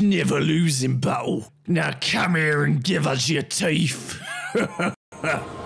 Never lose in battle. Now come here and give us your teeth.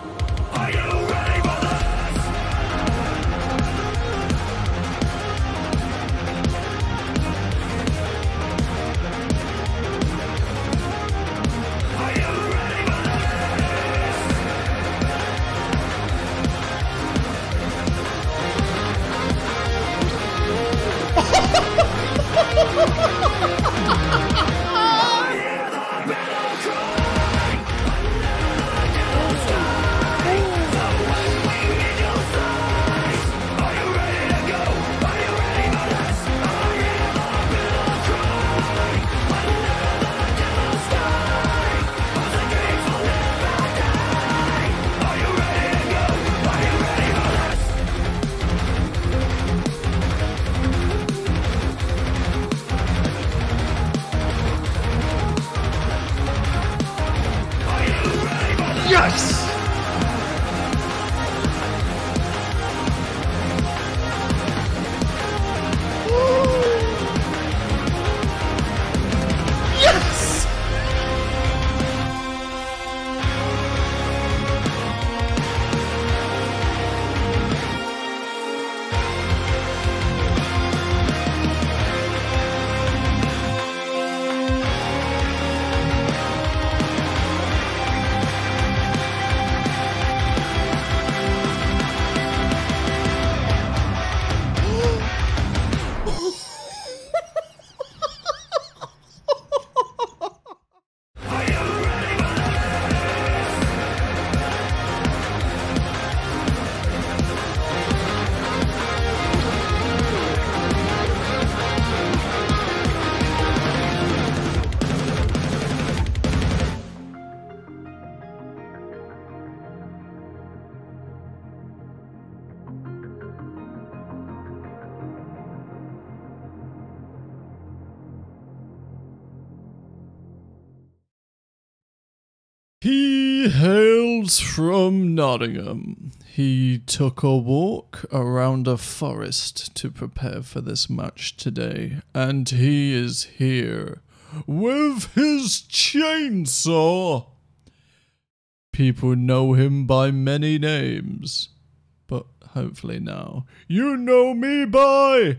hails from Nottingham. He took a walk around a forest to prepare for this match today, and he is here with his chainsaw. People know him by many names, but hopefully now you know me by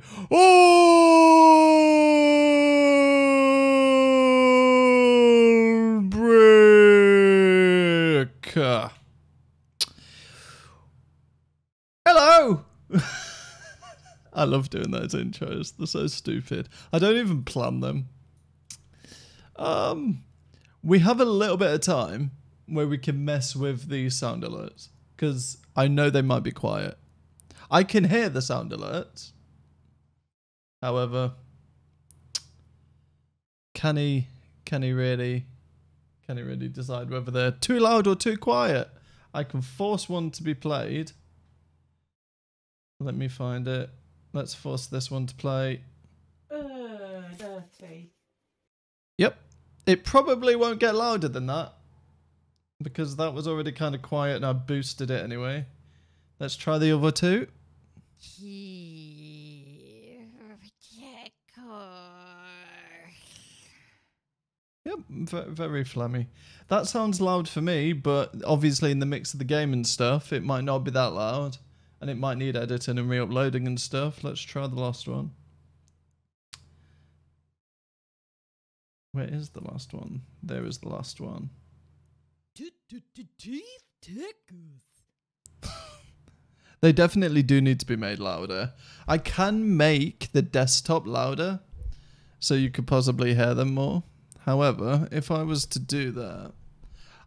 Hello. I love doing those intros. They're so stupid. I don't even plan them. Um, we have a little bit of time where we can mess with the sound alerts because I know they might be quiet. I can hear the sound alerts. However, can he can he really can he really decide whether they're too loud or too quiet? I can force one to be played. Let me find it. Let's force this one to play. Uh, dirty. Yep. It probably won't get louder than that. Because that was already kind of quiet and I boosted it anyway. Let's try the other two. Yep, ve- very phlegmy. That sounds loud for me, but obviously in the mix of the game and stuff, it might not be that loud. And it might need editing and re-uploading and stuff. Let's try the last one. Where is the last one? There is the last one. They definitely do need to be made louder. I can make the desktop louder so you could possibly hear them more. However, if I was to do that,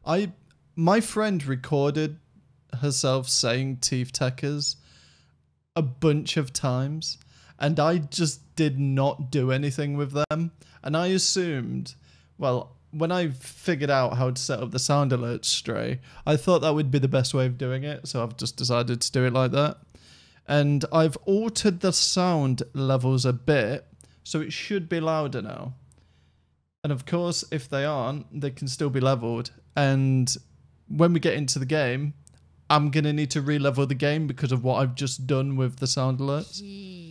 I my friend recorded herself saying teeth techers a bunch of times and I just did not do anything with them and I assumed well when I figured out how to set up the sound alert stray, I thought that would be the best way of doing it, so I've just decided to do it like that. And I've altered the sound levels a bit, so it should be louder now. And of course, if they aren't, they can still be leveled. And when we get into the game, I'm going to need to re-level the game because of what I've just done with the sound alerts.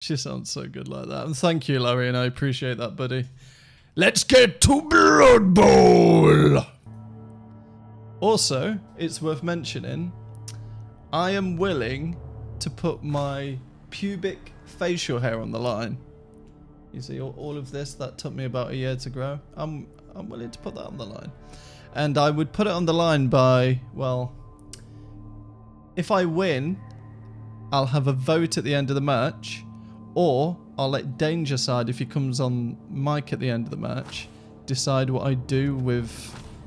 She sounds so good like that. And thank you, Larry, and I appreciate that, buddy. Let's get to Blood Bowl. Also, it's worth mentioning, I am willing to put my pubic facial hair on the line. You see, all, all of this that took me about a year to grow. I'm I'm willing to put that on the line, and I would put it on the line by well, if I win, I'll have a vote at the end of the match, or I'll let Dangerside, if he comes on mic at the end of the match, decide what I do with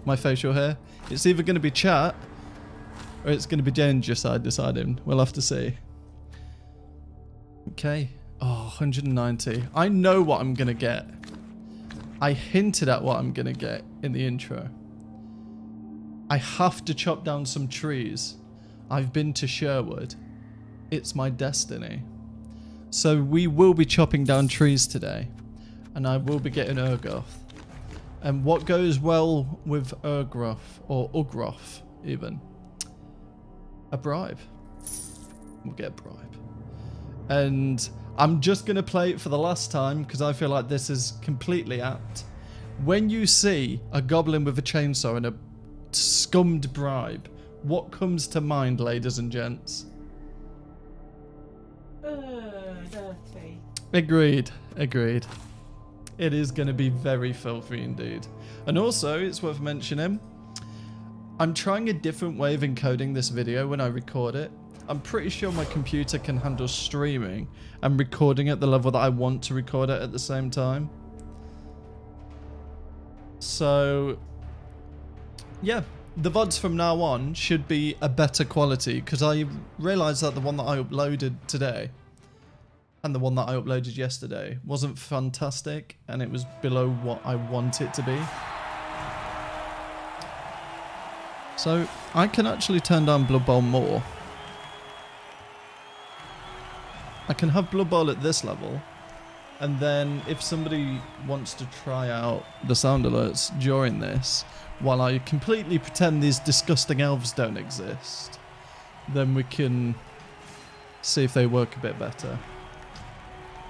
my facial hair. It's either going to be chat or it's going to be Dangerside deciding. We'll have to see. Okay. Oh, 190. I know what I'm going to get. I hinted at what I'm going to get in the intro. I have to chop down some trees. I've been to Sherwood. It's my destiny. So we will be chopping down trees today. And I will be getting Urgoth. And what goes well with Urgroth, or Ugroth even? A bribe. We'll get a bribe. And I'm just going to play it for the last time because I feel like this is completely apt. When you see a goblin with a chainsaw and a scummed bribe, what comes to mind, ladies and gents? Uh, dirty. Agreed. Agreed. It is going to be very filthy indeed. And also, it's worth mentioning, I'm trying a different way of encoding this video when I record it. I'm pretty sure my computer can handle streaming and recording at the level that I want to record it at the same time. So, yeah, the VODs from now on should be a better quality because I realised that the one that I uploaded today and the one that I uploaded yesterday wasn't fantastic and it was below what I want it to be. So I can actually turn down Blood Bowl more. I can have Blood Bowl at this level and then if somebody wants to try out the sound alerts during this while I completely pretend these disgusting elves don't exist then we can see if they work a bit better.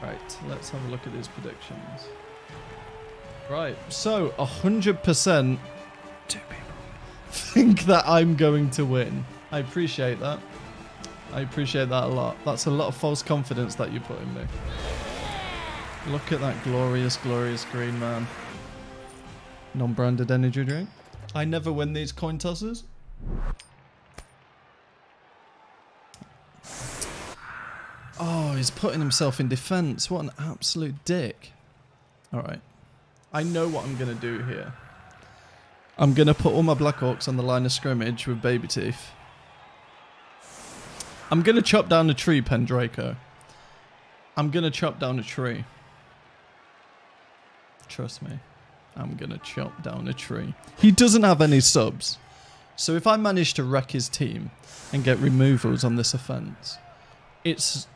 Right, let's have a look at these predictions. Right, so 100% think that I'm going to win. I appreciate that. I appreciate that a lot. That's a lot of false confidence that you put in me. Look at that glorious, glorious green man. Non-branded energy drink. I never win these coin tosses. Oh, he's putting himself in defense. What an absolute dick. Alright. I know what I'm going to do here. I'm going to put all my Black Orcs on the line of scrimmage with Baby Teeth. I'm going to chop down a tree, Pendraco. I'm going to chop down a tree. Trust me. I'm going to chop down a tree. He doesn't have any subs. So if I manage to wreck his team and get removals on this offense, it's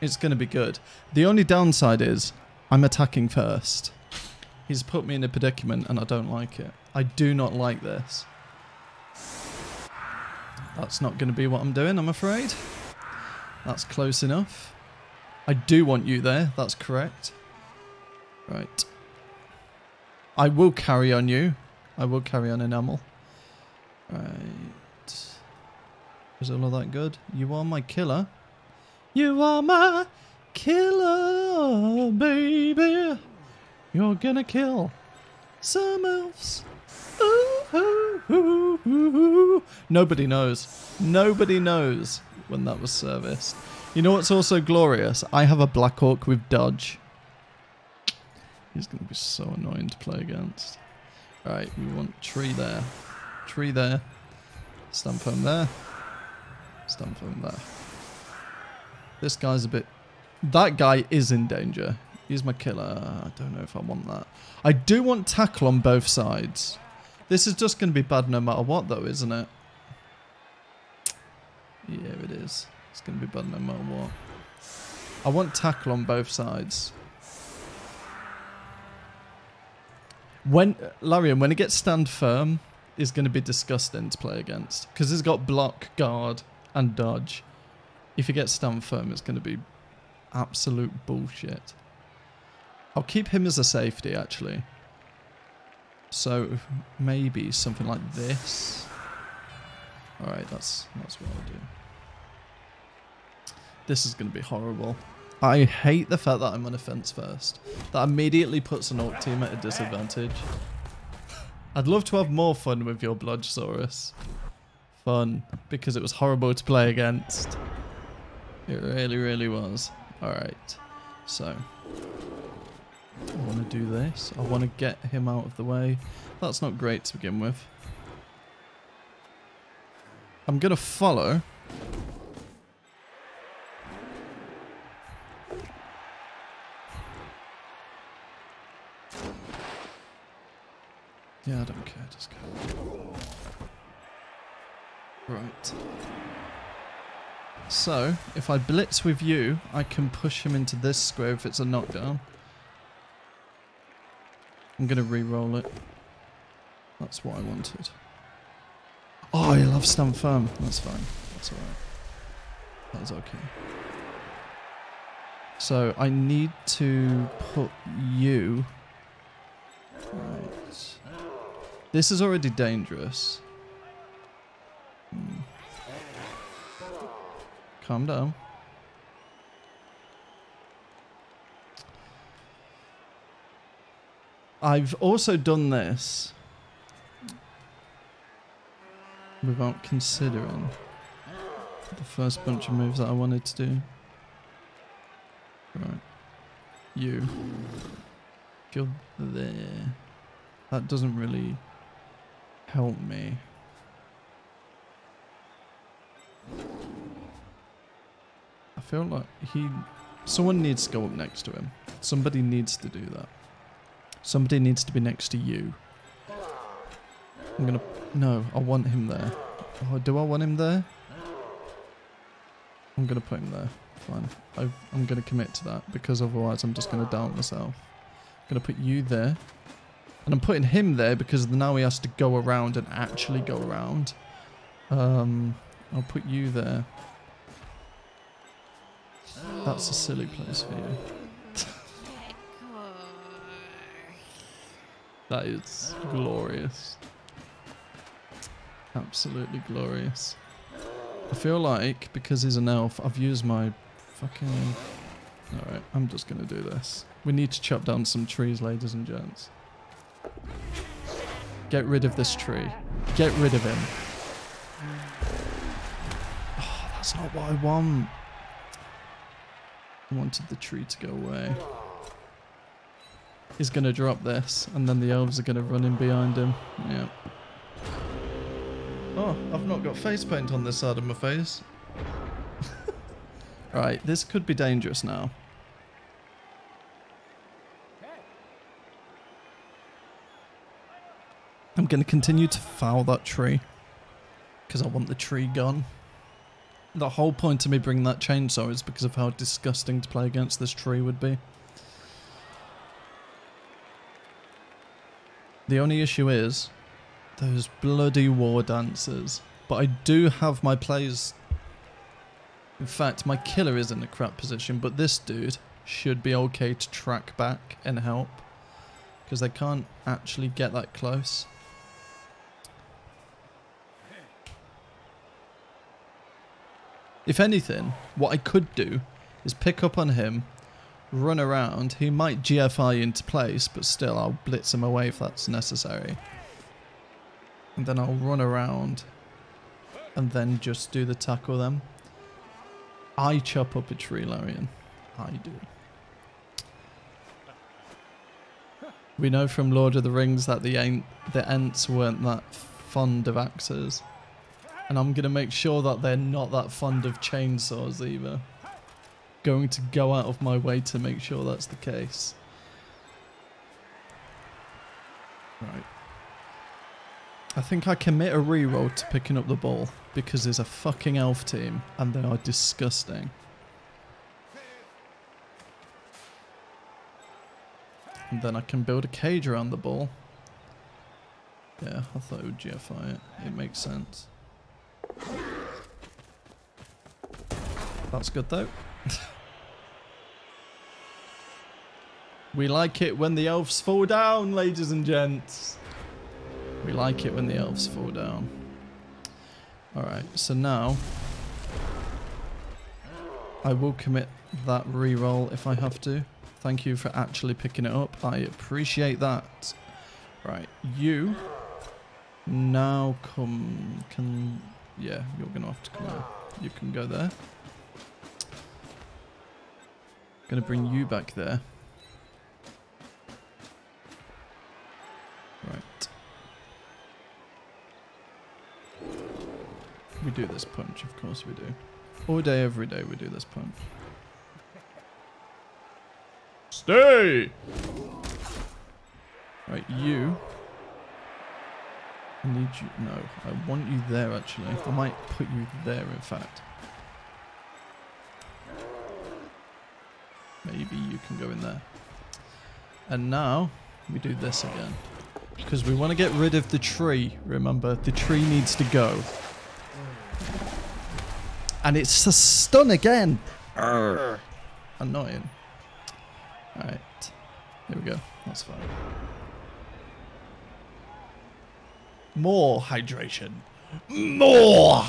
it's going to be good. The only downside is I'm attacking first. He's put me in a predicament and I don't like it. I do not like this. That's not going to be what I'm doing, I'm afraid. That's close enough. I do want you there, that's correct. Right. I will carry on you. I will carry on enamel. Right. Is all of that good? You are my killer. You are my killer, baby. You're gonna kill some elves. Nobody knows. Nobody knows when that was serviced. You know what's also glorious? I have a Black Orc with dodge. He's going to be so annoying to play against. Right, we want tree there. Tree there. Stump home there. Stump home there. This guy's a bit... That guy is in danger. He's my killer. I don't know if I want that. I do want tackle on both sides. This is just going to be bad no matter what, though, isn't it? Yeah, it is. It's going to be bad no matter what. I want tackle on both sides. When Larian, when he gets stand firm, is going to be disgusting to play against because he's got block, guard, and dodge. If he gets stand firm, it's going to be absolute bullshit. I'll keep him as a safety, actually. So maybe something like this. All right, that's that's what I'll do. This is going to be horrible. I hate the fact that I'm on a fence first. That immediately puts an orc team at a disadvantage. I'd love to have more fun with your Bludgesaurus. Fun, because it was horrible to play against. It really, really was. Alright, so. I want to do this. I want to get him out of the way. That's not great to begin with. I'm going to follow. Yeah, I don't care. Just go. Right. So, if I blitz with you, I can push him into this square if it's a knockdown. I'm going to re-roll it. That's what I wanted. Oh, I love stand firm. That's fine. That's alright. That's okay. So, I need to put you... Right. This is already dangerous. Hmm. Calm down. I've also done this without considering the first bunch of moves that I wanted to do. Right. You. You're there, that doesn't really help me. I feel like he... Someone needs to go up next to him. Somebody needs to do that. Somebody needs to be next to you. I'm gonna... No, I want him there. Oh, do I want him there? I'm gonna put him there. Fine. i am gonna commit to that because otherwise I'm just gonna doubt myself. I'm gonna put you there. And I'm putting him there because now he has to go around and actually go around. Um, I'll put you there. That's a silly place for you. That is glorious. Absolutely glorious. I feel like, because he's an elf, I've used my fucking... Alright, I'm just going to do this. We need to chop down some trees, ladies and gents. Get rid of this tree. Get rid of him. Oh, that's not what I want. I wanted the tree to go away. He's going to drop this, and then the elves are going to run in behind him. Yeah. Oh, I've not got face paint on this side of my face. right, this could be dangerous now. I'm going to continue to foul that tree. Because I want the tree gone. The whole point of me bringing that chainsaw is because of how disgusting to play against this tree would be. The only issue is those bloody war dancers. But I do have my plays. In fact, my killer is in a crap position, but this dude should be okay to track back and help. Because they can't actually get that close. If anything, what I could do is pick up on him, run around. He might GFI into place, but still I'll blitz him away if that's necessary. And then I'll run around and then just do the tackle them. I chop up a tree, Larian. I do. We know from Lord of the Rings that the, Ent the Ents weren't that fond of axes. And I'm going to make sure that they're not that fond of chainsaws either. Going to go out of my way to make sure that's the case. Right. I think I commit a reroll to picking up the ball because there's a fucking elf team and they are disgusting. And then I can build a cage around the ball. Yeah, I thought it would GFI it. It makes sense. That's good though. We like it when the elves fall down, ladies and gents. We like it when the elves fall down. Alright, so now I will commit that re-roll if I have to. Thank you for actually picking it up. I appreciate that. Right, you now come can yeah, you're gonna have to come out. You can go there. Gonna bring you back there. Right. We do this punch, of course we do. All day, every day we do this punch. Stay! Right, you. I need you. No, I want you there actually. I might put you there in fact. Maybe you can go in there. And now we do this again. Because we want to get rid of the tree, remember? The tree needs to go. And it's a stun again. Annoying. Alright. There we go. That's fine. More hydration. More!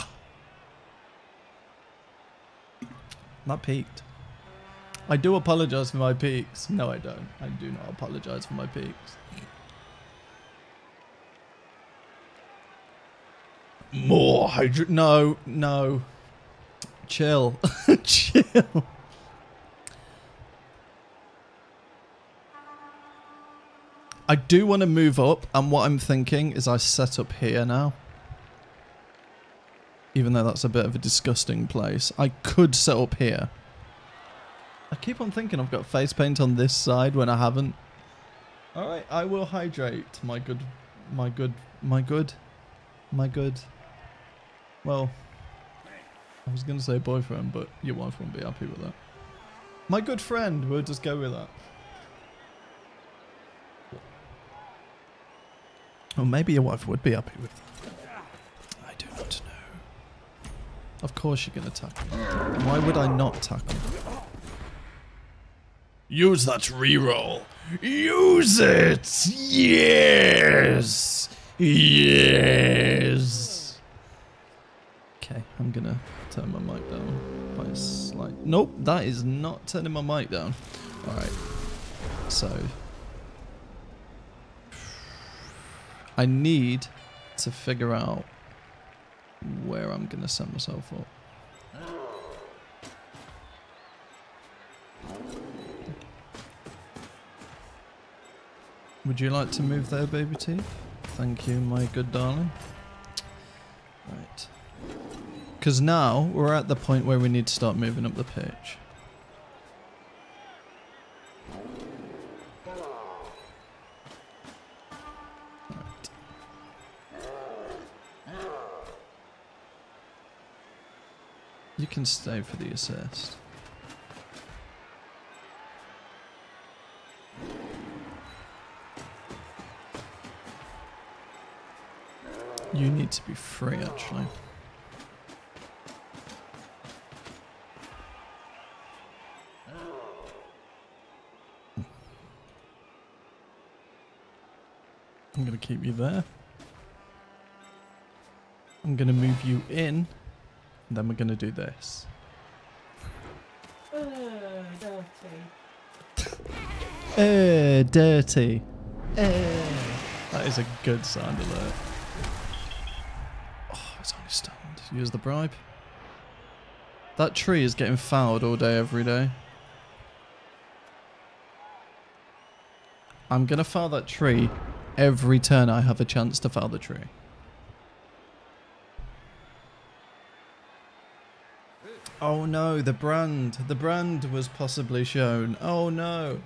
That peaked. I do apologize for my peaks. No, I don't. I do not apologize for my peaks. More hydra- No, no. Chill. Chill. I do want to move up, and what I'm thinking is I set up here now. Even though that's a bit of a disgusting place. I could set up here. I keep on thinking I've got face paint on this side when I haven't. Alright, I will hydrate. My good, my good, my good, my good. Well, I was going to say boyfriend, but your wife won't be happy with that. My good friend, we'll just go with that. Or maybe your wife would be happy with that. I do not know. Of course you're going to tackle. Why would I not tackle? Use that reroll. Use it. Yes. Yes. Okay, I'm to turn my mic down by a slight... Nope, that is not turning my mic down. Alright. So... I need to figure out where I'm to set myself up. Would you like to move there, baby teeth? Thank you, my good darling. Because now we're at the point where we need to start moving up the pitch. You can stay for the assist. You need to be free, actually. Going to keep you there. I'm going to move you in. And then we're going to do this. Uh, dirty. Eh, dirty. Eh. That is a good sound alert. Oh, it's only stunned. Use the bribe. That tree is getting fouled all day, every day. I'm going to foul that tree every turn I have a chance to foul the tree. Oh no, the brand. The brand was possibly shown. Oh no.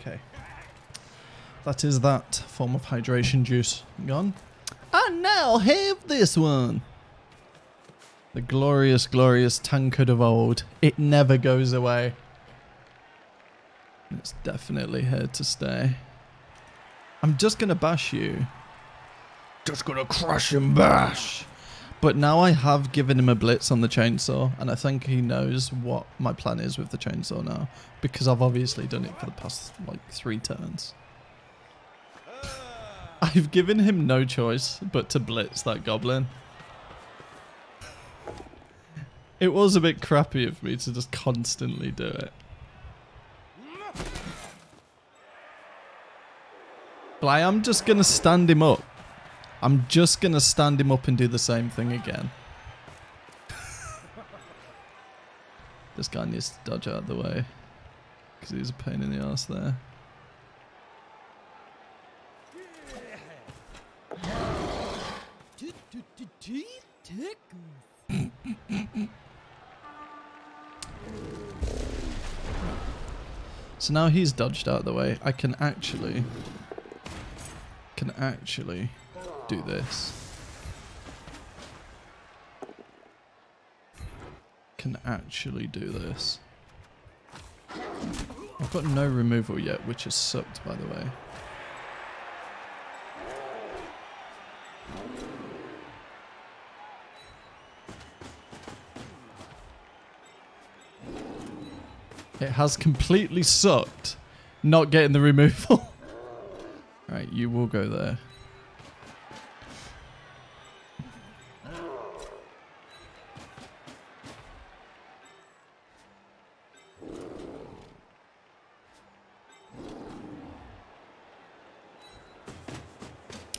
Okay. That is that form of hydration juice gone. And now have this one. The glorious, glorious tankard of old. It never goes away. It's definitely here to stay. I'm just gonna bash you. Just gonna crush and bash. But now I have given him a blitz on the chainsaw, and I think he knows what my plan is with the chainsaw now, because I've obviously done it for the past like three turns. I've given him no choice but to blitz that goblin. It was a bit crappy of me to just constantly do it. But I am just going to stand him up. I'm just going to stand him up and do the same thing again. this guy needs to dodge out of the way. Because he's a pain in the ass there. So now he's dodged out of the way. I can actually... Can actually do this. Can actually do this. I've got no removal yet, which has sucked, by the way. It has completely sucked not getting the removal. right, you will go there.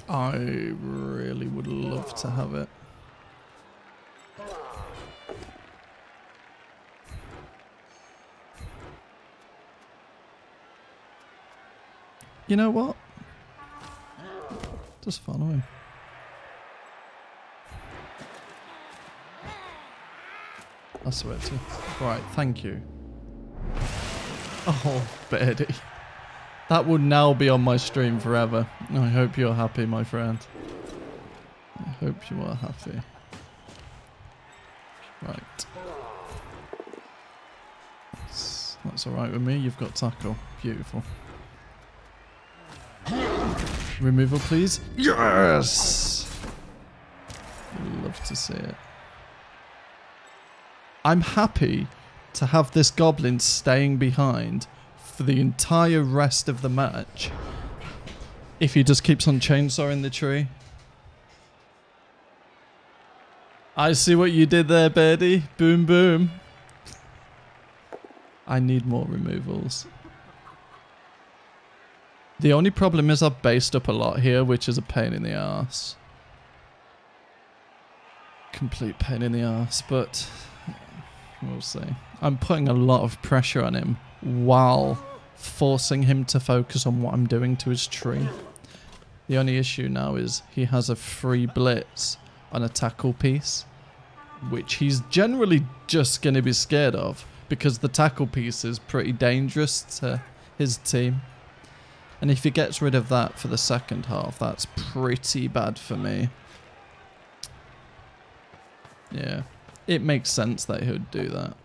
I really would love to have it. You know what? Just follow him. I swear to. Right, thank you. Oh, Birdie. That would now be on my stream forever. I hope you're happy, my friend. I hope you are happy. Right. That's, that's alright with me. You've got tackle. Beautiful. Removal, please. Yes! Love to see it. I'm happy to have this goblin staying behind for the entire rest of the match. If he just keeps on chainsawing the tree. I see what you did there, Birdie. Boom, boom. I need more removals. The only problem is I've based up a lot here, which is a pain in the ass. Complete pain in the ass, but we'll see. I'm putting a lot of pressure on him while forcing him to focus on what I'm doing to his tree. The only issue now is he has a free blitz on a tackle piece, which he's generally just going to be scared of because the tackle piece is pretty dangerous to his team. And if he gets rid of that for the second half, that's pretty bad for me. Yeah, it makes sense that he would do that.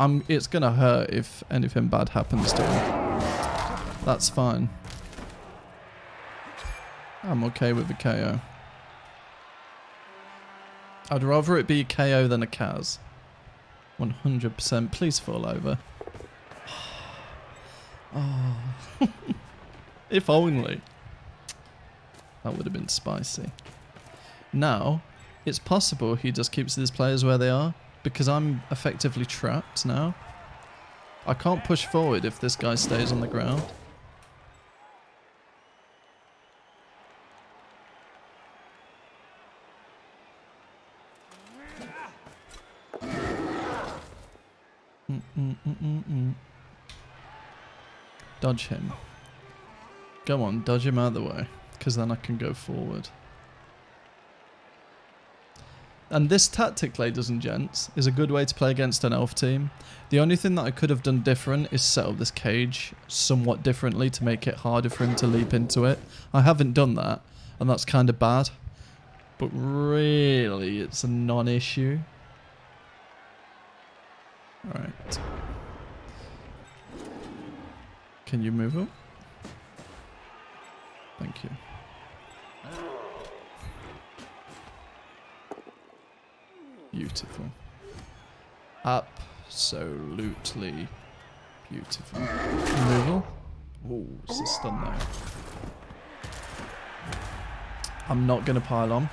I'm, it's going to hurt if anything bad happens to him. That's fine. I'm okay with a KO. I'd rather it be a KO than a Kaz. 100%. Please fall over. Oh. if only. That would have been spicy. Now, it's possible he just keeps his players where they are because I'm effectively trapped now. I can't push forward if this guy stays on the ground. Mm -mm -mm Dodge him. Go on, dodge him out of the way, because then I can go forward. And this tactic, ladies and gents, is a good way to play against an elf team. The only thing that I could have done different is set up this cage somewhat differently to make it harder for him to leap into it. I haven't done that, and that's kind of bad. But really, it's a non-issue. Alright. Can you move him? Thank you. Beautiful. Absolutely beautiful. Removal. Oh, it's a stun there. I'm not going to pile on.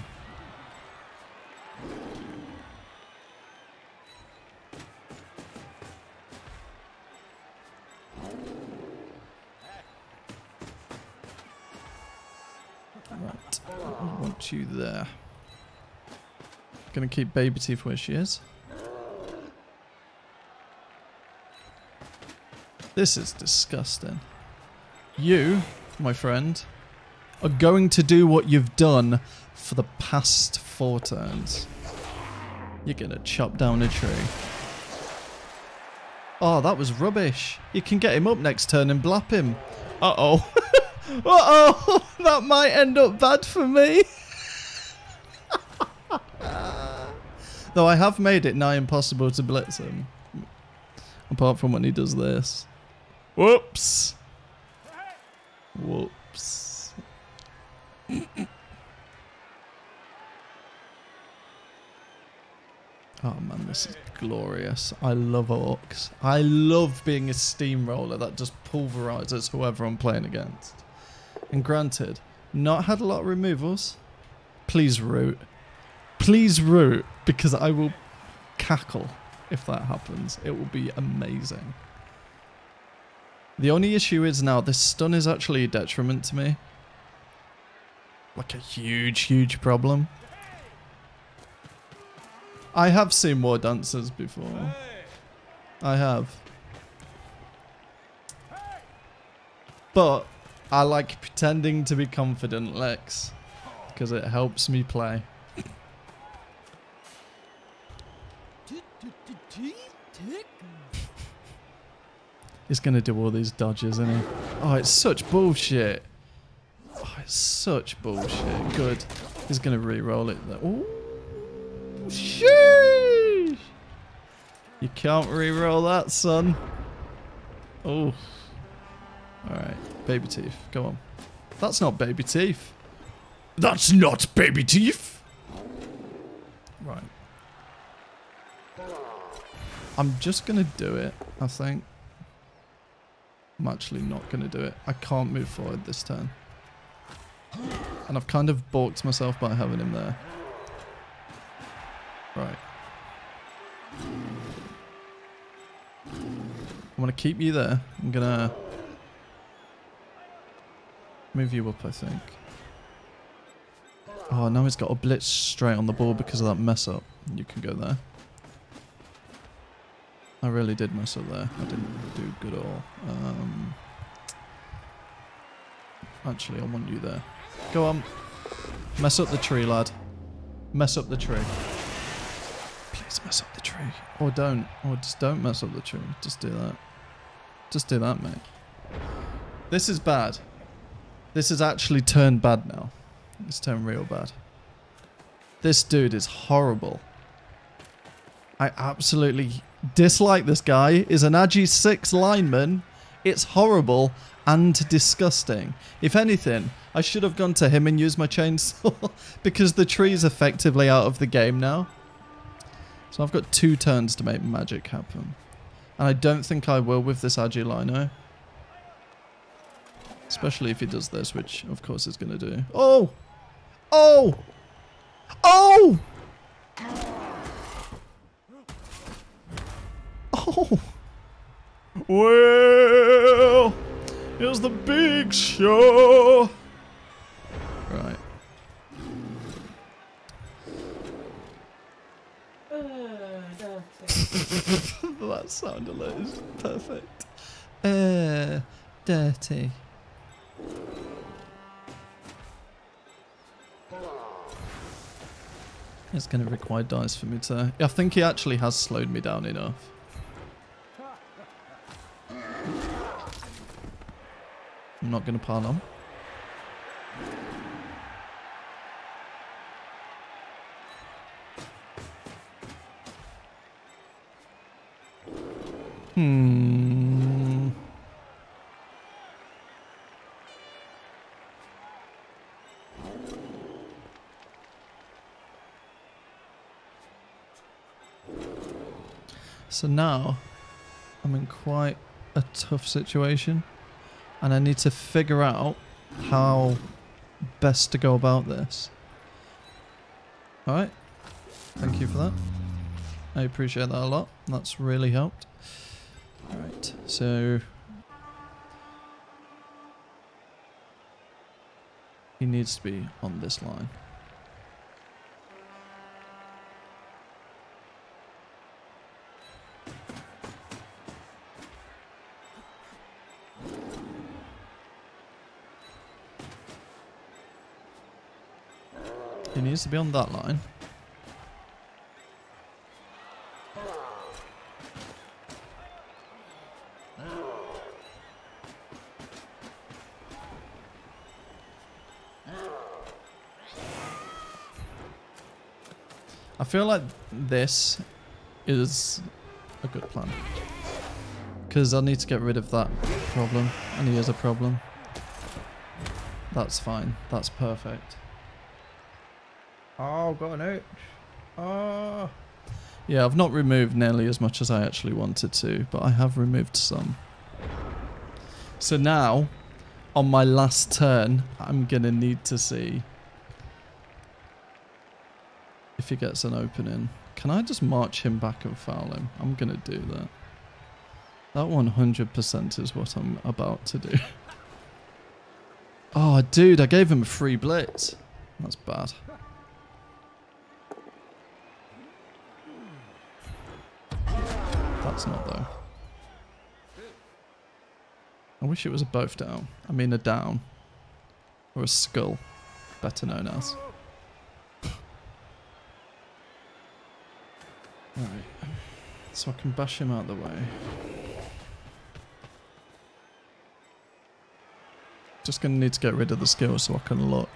Gonna keep Baby Teeth where she is. This is disgusting. You, my friend, are going to do what you've done for the past four turns. You're gonna chop down a tree. Oh, that was rubbish. You can get him up next turn and blap him. Uh-oh. Uh-oh. That might end up bad for me. Though I have made it nigh impossible to blitz him. Apart from when he does this. Whoops. Whoops. Oh man, this is glorious. I love orcs. I love being a steamroller that just pulverizes whoever I'm playing against. And granted, not had a lot of removals. Please root. Please root, because I will cackle if that happens. It will be amazing. The only issue is now this stun is actually a detriment to me. Like a huge, huge problem. I have seen more dancers before. I have. But I like pretending to be confident, Lex. Because it helps me play. He's going to do all these dodges, isn't he? Oh, it's such bullshit. Oh, it's such bullshit. Good. He's going to re-roll it. Ooh. Sheesh. You can't re-roll that, son. Oh. Alright. Baby teeth. Go on. That's not baby teeth. That's not baby teeth. Right. I'm just to do it, I think. I'm actually not going to do it. I can't move forward this turn. And I've kind of balked myself by having him there. Right. I'm going to keep you there. I'm going to move you up, I think. Oh, now he's got a blitz straight on the ball because of that mess up. You can go there. I really did mess up there. I didn't do good at all. Um, actually, I want you there. Go on. Mess up the tree, lad. Mess up the tree. Please mess up the tree. Or don't. Or just don't mess up the tree. Just do that. Just do that, mate. This is bad. This has actually turned bad now. It's turned real bad. This dude is horrible. I absolutely dislike this guy. Is an Agi 6 lineman. It's horrible and disgusting. If anything, I should have gone to him and used my chainsaw because the tree is effectively out of the game now. So I've got two turns to make magic happen. And I don't think I will with this Agi Lino. Eh? Especially if he does this, which of course he's going to do. Oh! Oh! Oh! Oh! Well, here's the big show. Right. That sound alert is perfect. Uh, dirty. It's going to require dice for me to... I think he actually has slowed me down enough. I'm not going to pile on. Hmm. So now I'm in quite a tough situation and I need to figure out how best to go about this. Alright. Thank you for that. I appreciate that a lot. That's really helped. Alright, so he needs to be on this line. Needs to be on that line. I feel like this is a good plan. Because I need to get rid of that problem. And he is a problem. That's fine. That's perfect. Oh, got an itch. Oh. Yeah, I've not removed nearly as much as I actually wanted to, but I have removed some. So now, on my last turn, I'm going to need to see if he gets an opening. Can I just march him back and foul him? I'm going to do that. That 100% is what I'm about to do. oh, dude, I gave him a free blitz. That's bad. That's not though. I wish it was a both down. I mean a down. Or a skull. Better known as. Right. So I can bash him out the way. Just going to need to get rid of the skill so I can look.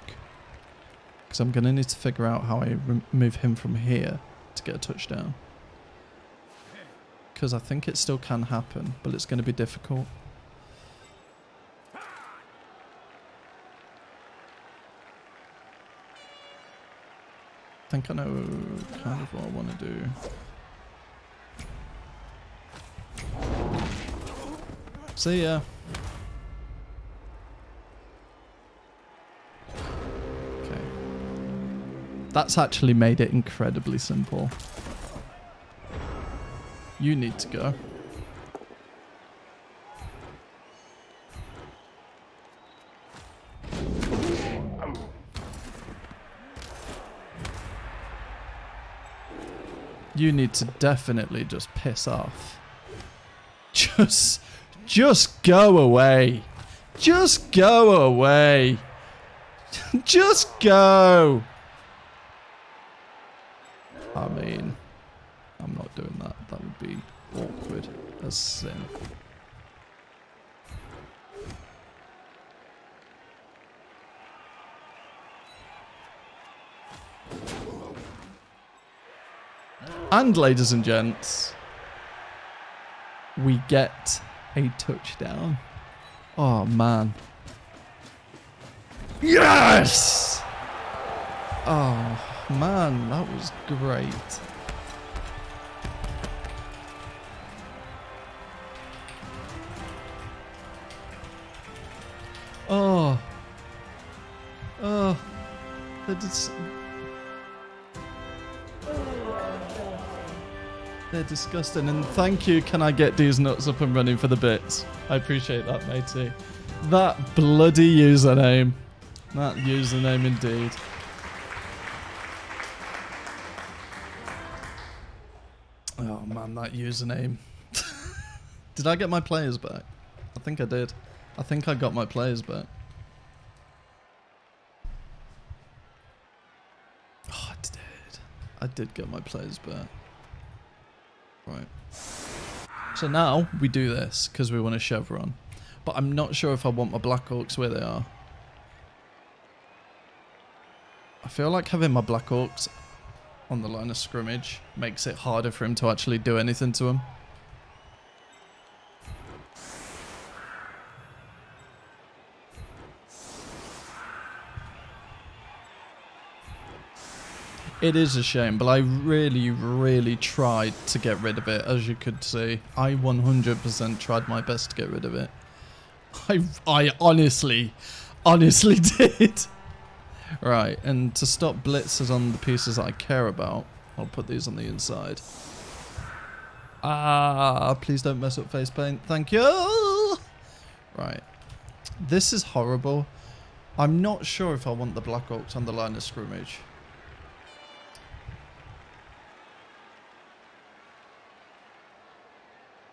Because I'm going to need to figure out how I remove him from here to get a touchdown. Because I think it still can happen, but it's going to be difficult. I think I know kind of what I want to do. See ya. Okay. That's actually made it incredibly simple. You need to go. You need to definitely just piss off. Just, just go away. Just go away. Just go. I mean, I'm not doing that. That would be awkward as sin. And ladies and gents, we get a touchdown. Oh man. Yes! Oh man, that was great. Oh. Oh. That is They're disgusting. And thank you. Can I get these nuts up and running for the bits? I appreciate that, matey. That bloody username. That username indeed. Oh man, that username. did I get my players back? I think I did. I think I got my players back. Oh, I did. I did get my players back. Right. So now we do this because we want a chevron. But I'm not sure if I want my Black Orcs where they are. I feel like having my Black Orcs on the line of scrimmage makes it harder for him to actually do anything to him. It is a shame, but I really, really tried to get rid of it, as you could see. I 100% tried my best to get rid of it. I, I honestly, honestly did. Right, and to stop blitzes on the pieces I care about, I'll put these on the inside. Ah, please don't mess up face paint. Thank you. Right. This is horrible. I'm not sure if I want the Black Orcs on the line of scrimmage.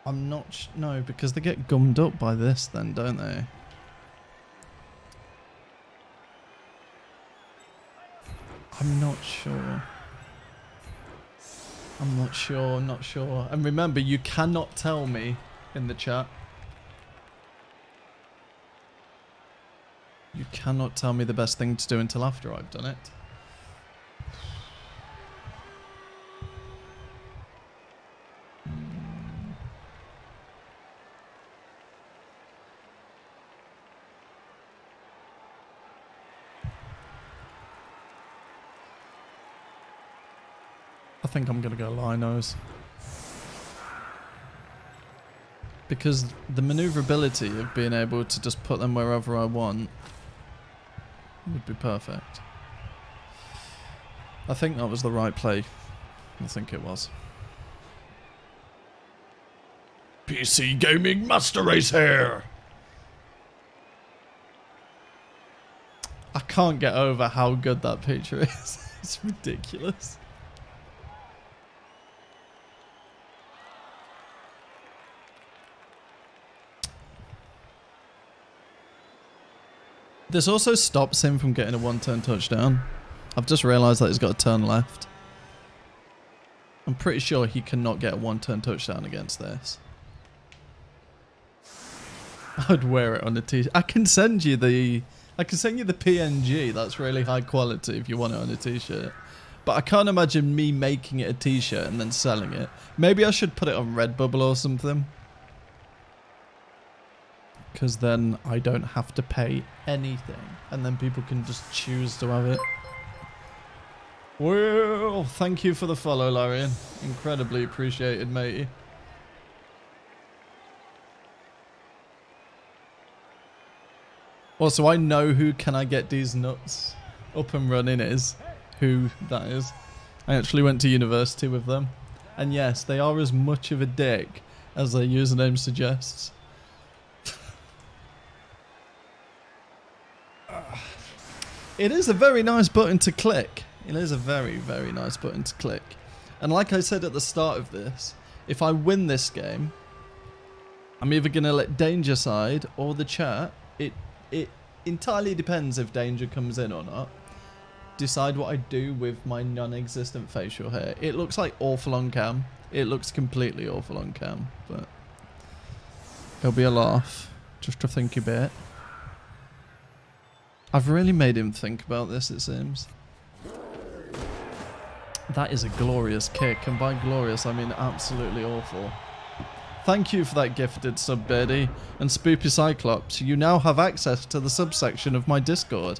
I'm not no because they get gummed up by this then, don't they? I'm not sure. I'm not sure, not sure. And remember, you cannot tell me in the chat. You cannot tell me the best thing to do until after I've done it. Think I'm going to go Linos. Because the maneuverability of being able to just put them wherever I want would be perfect. I think that was the right play. I think it was. PC Gaming Master Race here. I can't get over how good that picture is. it's ridiculous. This also stops him from getting a one-turn touchdown. I've just realised that he's got a turn left. I'm pretty sure he cannot get a one-turn touchdown against this. I'd wear it on a t-shirt. I can send you the... I can send you the PNG. That's really high quality if you want it on a t-shirt. But I can't imagine me making it a t-shirt and then selling it. Maybe I should put it on Redbubble or something because then I don't have to pay anything and then people can just choose to have it. Well, thank you for the follow, Larian. Incredibly appreciated, matey. Also, I know who can I get these nuts up and running is. Who that is. I actually went to university with them. And yes, they are as much of a dick as their username suggests. It is a very nice button to click. It is a very, very nice button to click. And like I said at the start of this, if I win this game, I'm either going to let Dangerside or the chat, it, it entirely depends if Danger comes in or not, decide what I do with my non-existent facial hair. It looks like awful on cam. It looks completely awful on cam, but it'll be a laugh just to think a bit. I've really made him think about this, it seems. That is a glorious kick, and by glorious, I mean absolutely awful. Thank you for that gifted sub, Birdie. And Spoopy Cyclops, you now have access to the subsection of my Discord.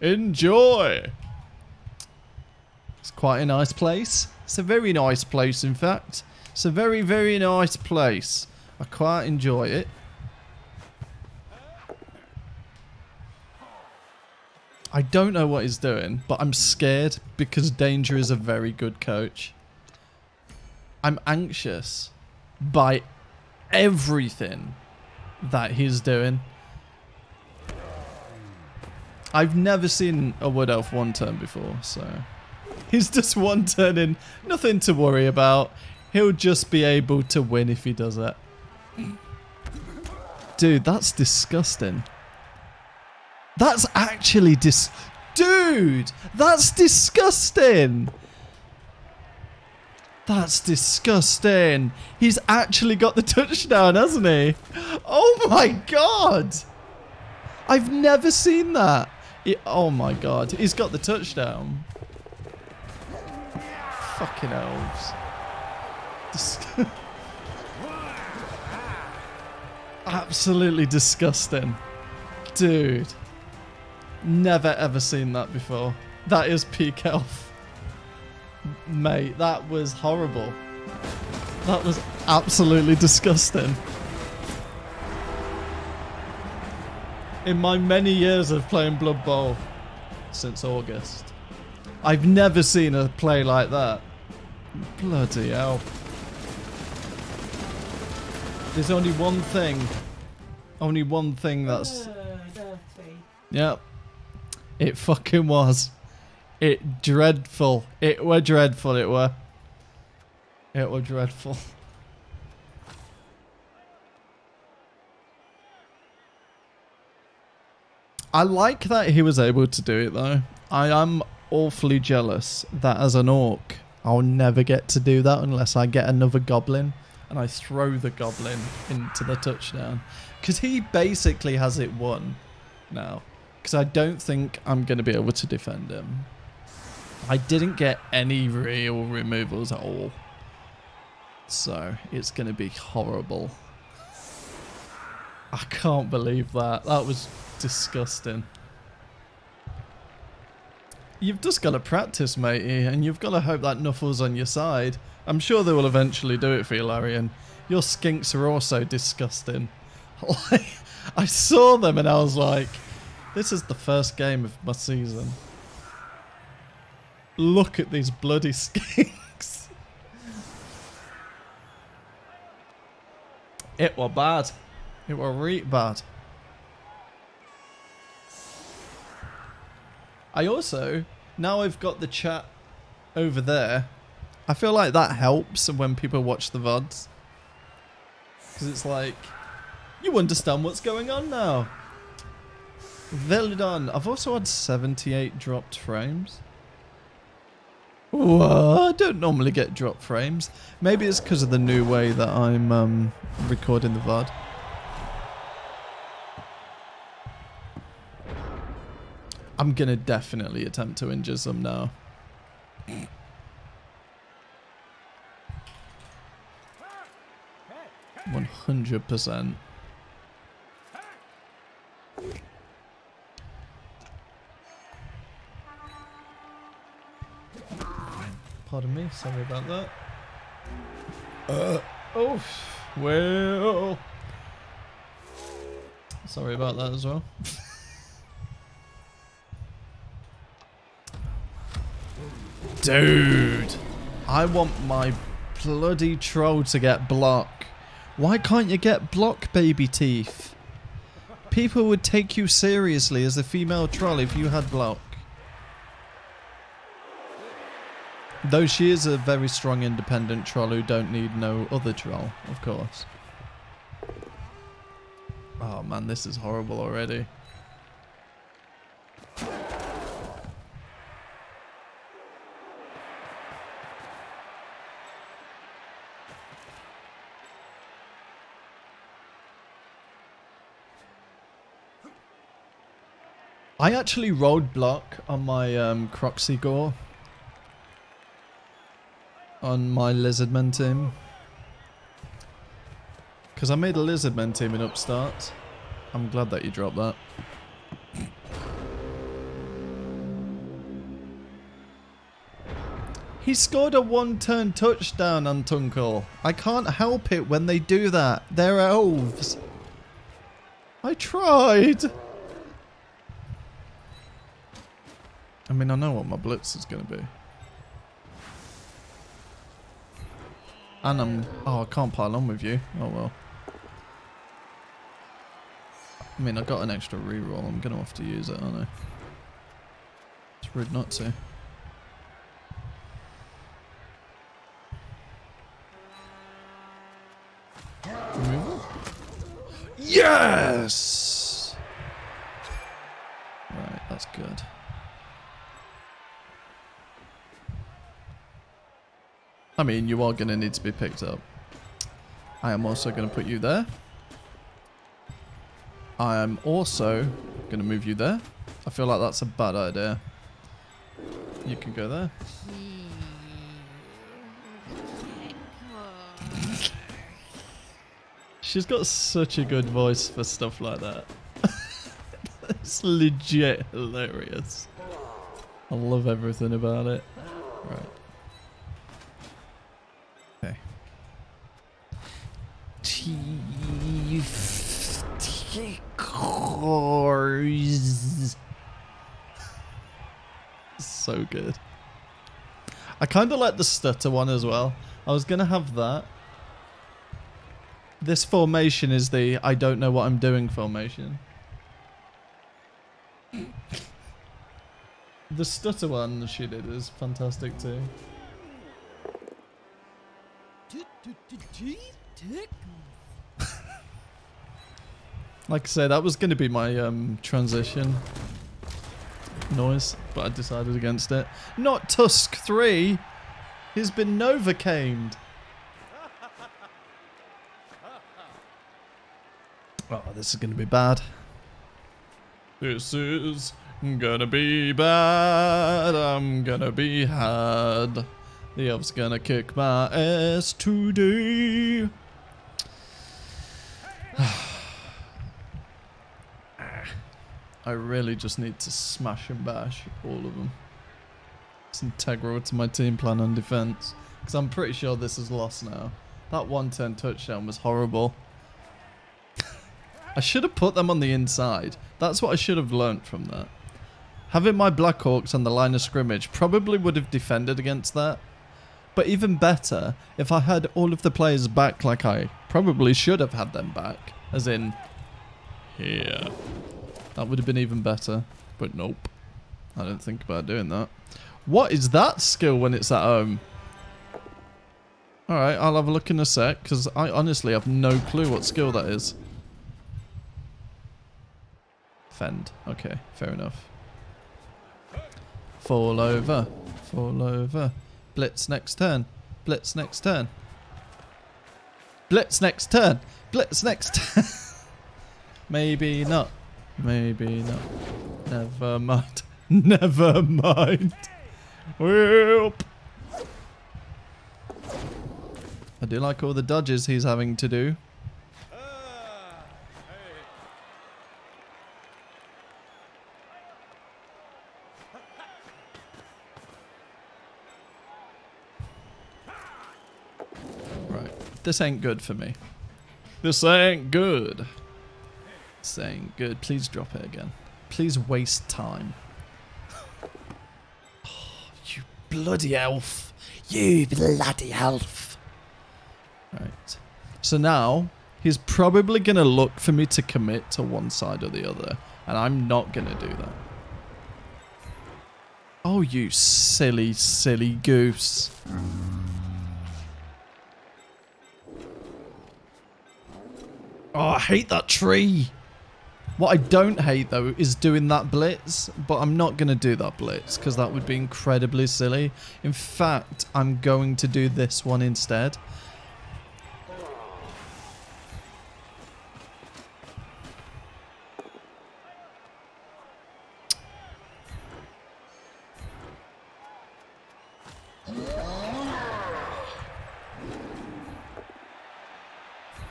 Enjoy! It's quite a nice place. It's a very nice place, in fact. It's a very, very nice place. I quite enjoy it. I don't know what he's doing, but I'm scared because Danger is a very good coach. I'm anxious by everything that he's doing. I've never seen a Wood Elf one turn before, so... He's just one turn in, nothing to worry about. He'll just be able to win if he does it. Dude, that's disgusting. That's actually dis... Dude! That's disgusting! That's disgusting. He's actually got the touchdown, hasn't he? Oh my god! I've never seen that. Oh my god. He's got the touchdown. Fucking elves. Dis Absolutely disgusting. Dude. Never ever seen that before. That is peak elf. Mate, that was horrible. That was absolutely disgusting. In my many years of playing Blood Bowl since August, I've never seen a play like that. Bloody hell. There's only one thing. Only one thing that's. Oh, dirty. Yep. It fucking was. It dreadful. It were dreadful, it were. It were dreadful. I like that he was able to do it though. I am awfully jealous that as an orc, I'll never get to do that unless I get another goblin and I throw the goblin into the touchdown. Because he basically has it won now. Because I don't think I'm going to be able to defend him. I didn't get any real removals at all. So it's going to be horrible. I can't believe that. That was disgusting. You've just got to practice, matey, and you've got to hope that Nuffle's on your side. I'm sure they will eventually do it for you, Larry, and your skinks are also disgusting. I saw them and I was like, this is the first game of my season. Look at these bloody skinks. It were bad. It were really bad. I also, now I've got the chat over there, I feel like that helps when people watch the VODs. Because it's like, you understand what's going on now. Velidon, I've also had 78 dropped frames. Whoa, I don't normally get dropped frames. Maybe it's because of the new way that I'm um, recording the VOD. I'm gonna definitely attempt to injure some now. One hundred percent. Pardon me, sorry about that. Uh, oh, well. Sorry about that as well. Dude, I want my bloody troll to get block. Why can't you get block, baby teeth? People would take you seriously as a female troll if you had block. Though she is a very strong independent troll who don't need no other troll, of course. Oh man, this is horrible already. I actually rolled block on my um, Kroxigor. On my Lizardman team. Because I made a Lizardman team in Upstart. I'm glad that you dropped that. He scored a one-turn touchdown on Tunkel. I can't help it when they do that. They're elves. I tried. I mean, I know what my blitz is going to be. And I'm... Oh, I can't pile on with you. Oh, well. I mean, I got an extra reroll. I'm going to have to use it, aren't I? It's rude not to. Removal? Yes! Right, that's good. I mean, you are going to need to be picked up. I am also going to put you there. I am also going to move you there. I feel like that's a bad idea. You can go there. She's got such a good voice for stuff like that. it's legit hilarious. I love everything about it. Right. So good. I kind of like the stutter one as well. I was going to have that. This formation is the I don't know what I'm doing formation. the stutter one she did is fantastic too. Like I said, that was going to be my um, transition noise, but I decided against it. Not Tusk 3! He's been Novocained! Oh, this is going to be bad. This is gonna be bad. I'm gonna be had. The elf's gonna kick my ass today. I really just need to smash and bash all of them. It's integral to my team plan on defense. Because I'm pretty sure this is lost now. That 110 touchdown was horrible. I should have put them on the inside. That's what I should have learnt from that. Having my Black Orcs on the line of scrimmage probably would have defended against that. But even better, if I had all of the players back like I probably should have had them back. As in, here. That would have been even better. But nope. I don't think about doing that. What is that skill when it's at home? Alright, I'll have a look in a sec, because I honestly have no clue what skill that is. Fend. Okay, fair enough. Fall over. Fall over. Blitz next turn. Blitz next turn. Blitz next turn. Blitz next turn. Maybe not. Maybe not. Never mind. Never mind. Whoop. I do like all the dodges he's having to do. Right. This ain't good for me. This ain't good. This ain't good. Please drop it again. Please waste time. You bloody elf. You bloody elf. Right. So now he's probably going to look for me to commit to one side or the other. And I'm not going to do that. Oh, you silly, silly goose. Oh, I hate that tree. What I don't hate, though, is doing that blitz. But I'm not going to do that blitz because that would be incredibly silly. In fact, I'm going to do this one instead.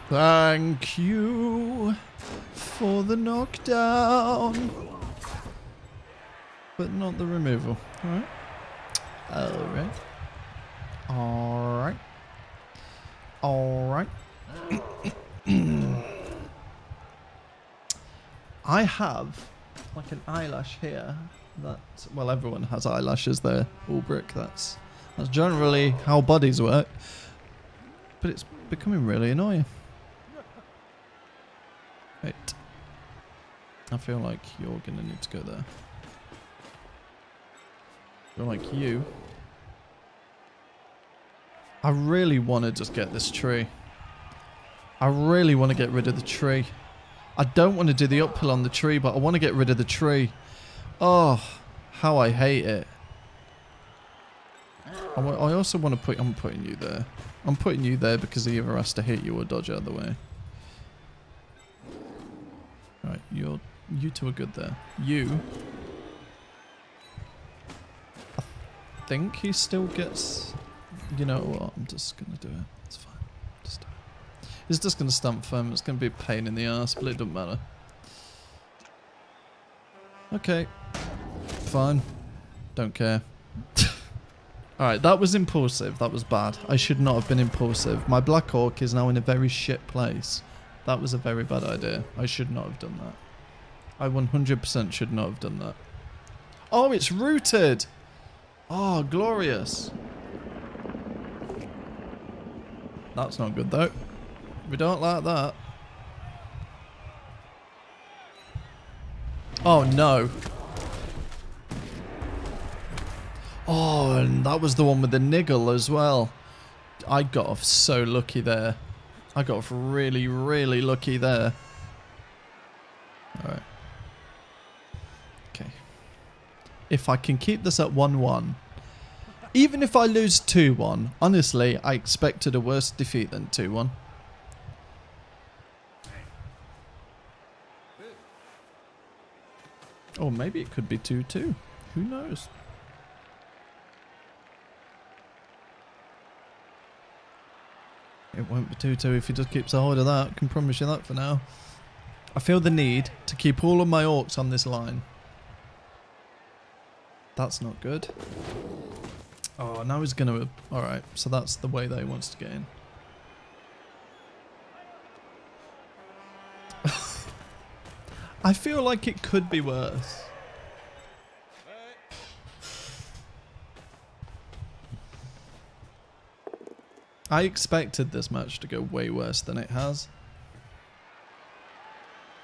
Thank you for the knockdown. But not the removal. Alright. Alright. Alright. Alright. I have like an eyelash here that well everyone has eyelashes there, Ulbrick, that's that's generally how bodies work. But it's becoming really annoying. I feel like you're gonna need to go there. I feel like you. I really want to just get this tree. I really want to get rid of the tree. I don't want to do the uphill on the tree, but I want to get rid of the tree. Oh, how I hate it. I, I also want to put... I'm putting you there. I'm putting you there because he either has to hit you or dodge out of the way. Right, you're... You two are good there. You... I think he still gets... You know what? I'm just to do it. It's fine. Just do it. He's just to stump firm. It's to be a pain in the ass, but it doesn't matter. Okay. Fine. Don't care. Alright, that was impulsive. That was bad. I should not have been impulsive. My Black Orc is now in a very shit place. That was a very bad idea. I should not have done that. I 100% should not have done that. Oh, it's rooted! Oh, glorious. That's not good though. We don't like that. Oh no. Oh, and that was the one with the niggle as well. I got off so lucky there. I got really, really lucky there. Alright. Okay. If I can keep this at 1-1, even if I lose 2-1, honestly, I expected a worse defeat than 2-1. Or maybe it could be 2-2. Who knows? It won't be 2-2 if he just keeps a hold of that. I can promise you that for now. I feel the need to keep all of my orcs on this line. That's not good. Oh, now he's going to... Alright, so that's the way that he wants to get in. I feel like it could be worse. I expected this match to go way worse than it has.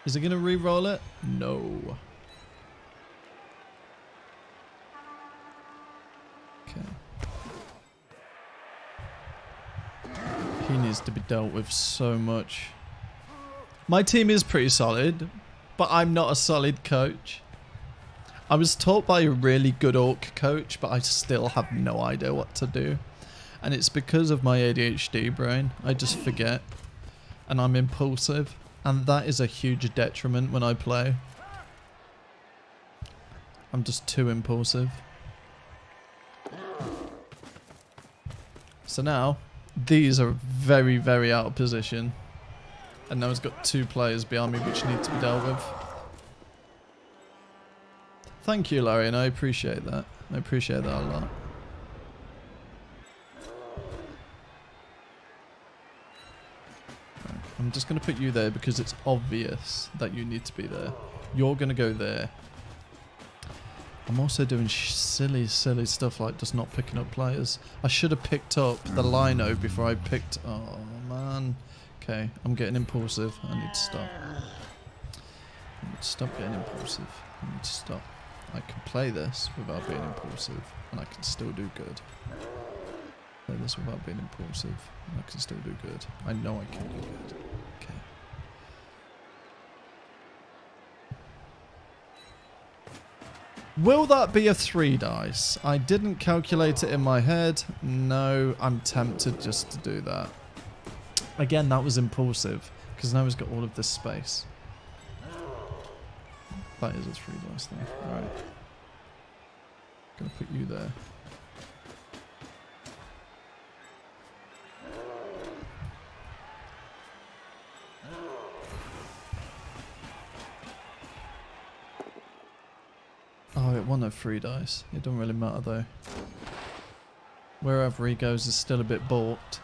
Is it going to re-roll it? No. Okay. He needs to be dealt with so much. My team is pretty solid, but I'm not a solid coach. I was taught by a really good orc coach, but I still have no idea what to do. And it's because of my ADHD brain. I just forget. And I'm impulsive. And that is a huge detriment when I play. I'm just too impulsive. So now, these are very, very out of position. And now he's got two players behind me which need to be dealt with. Thank you, Larry, and I appreciate that. I appreciate that a lot. I'm just going to put you there because it's obvious that you need to be there. You're going to go there. I'm also doing silly, silly stuff like just not picking up players. I should have picked up the lino before I picked... Oh, man. Okay, I'm getting impulsive. I need to stop. I need to stop getting impulsive. I need to stop. I can play this without being impulsive, and I can still do good. This without being impulsive, I can still do good. I know I can do good. Okay. Will that be a three dice? I didn't calculate it in my head. No, I'm tempted just to do that. Again, that was impulsive, because now he's got all of this space. That is a three dice thing. Alright. Gonna put you there. It won three dice. It doesn't really matter though. Wherever he goes is still a bit balked.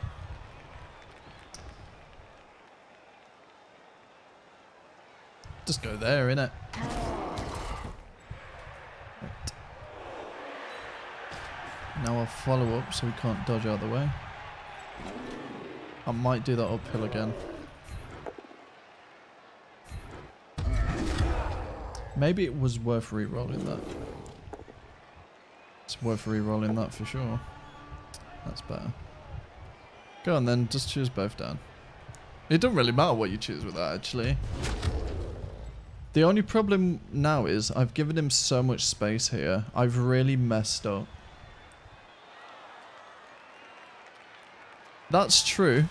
Just go there, innit? Right. Now I'll follow up so we can't dodge out of the way. I might do that uphill again. Maybe it was worth re-rolling that. Worth re-rolling that for sure. That's better. Go on then, just choose both down. It doesn't really matter what you choose with that actually. The only problem now is I've given him so much space here. I've really messed up. That's true.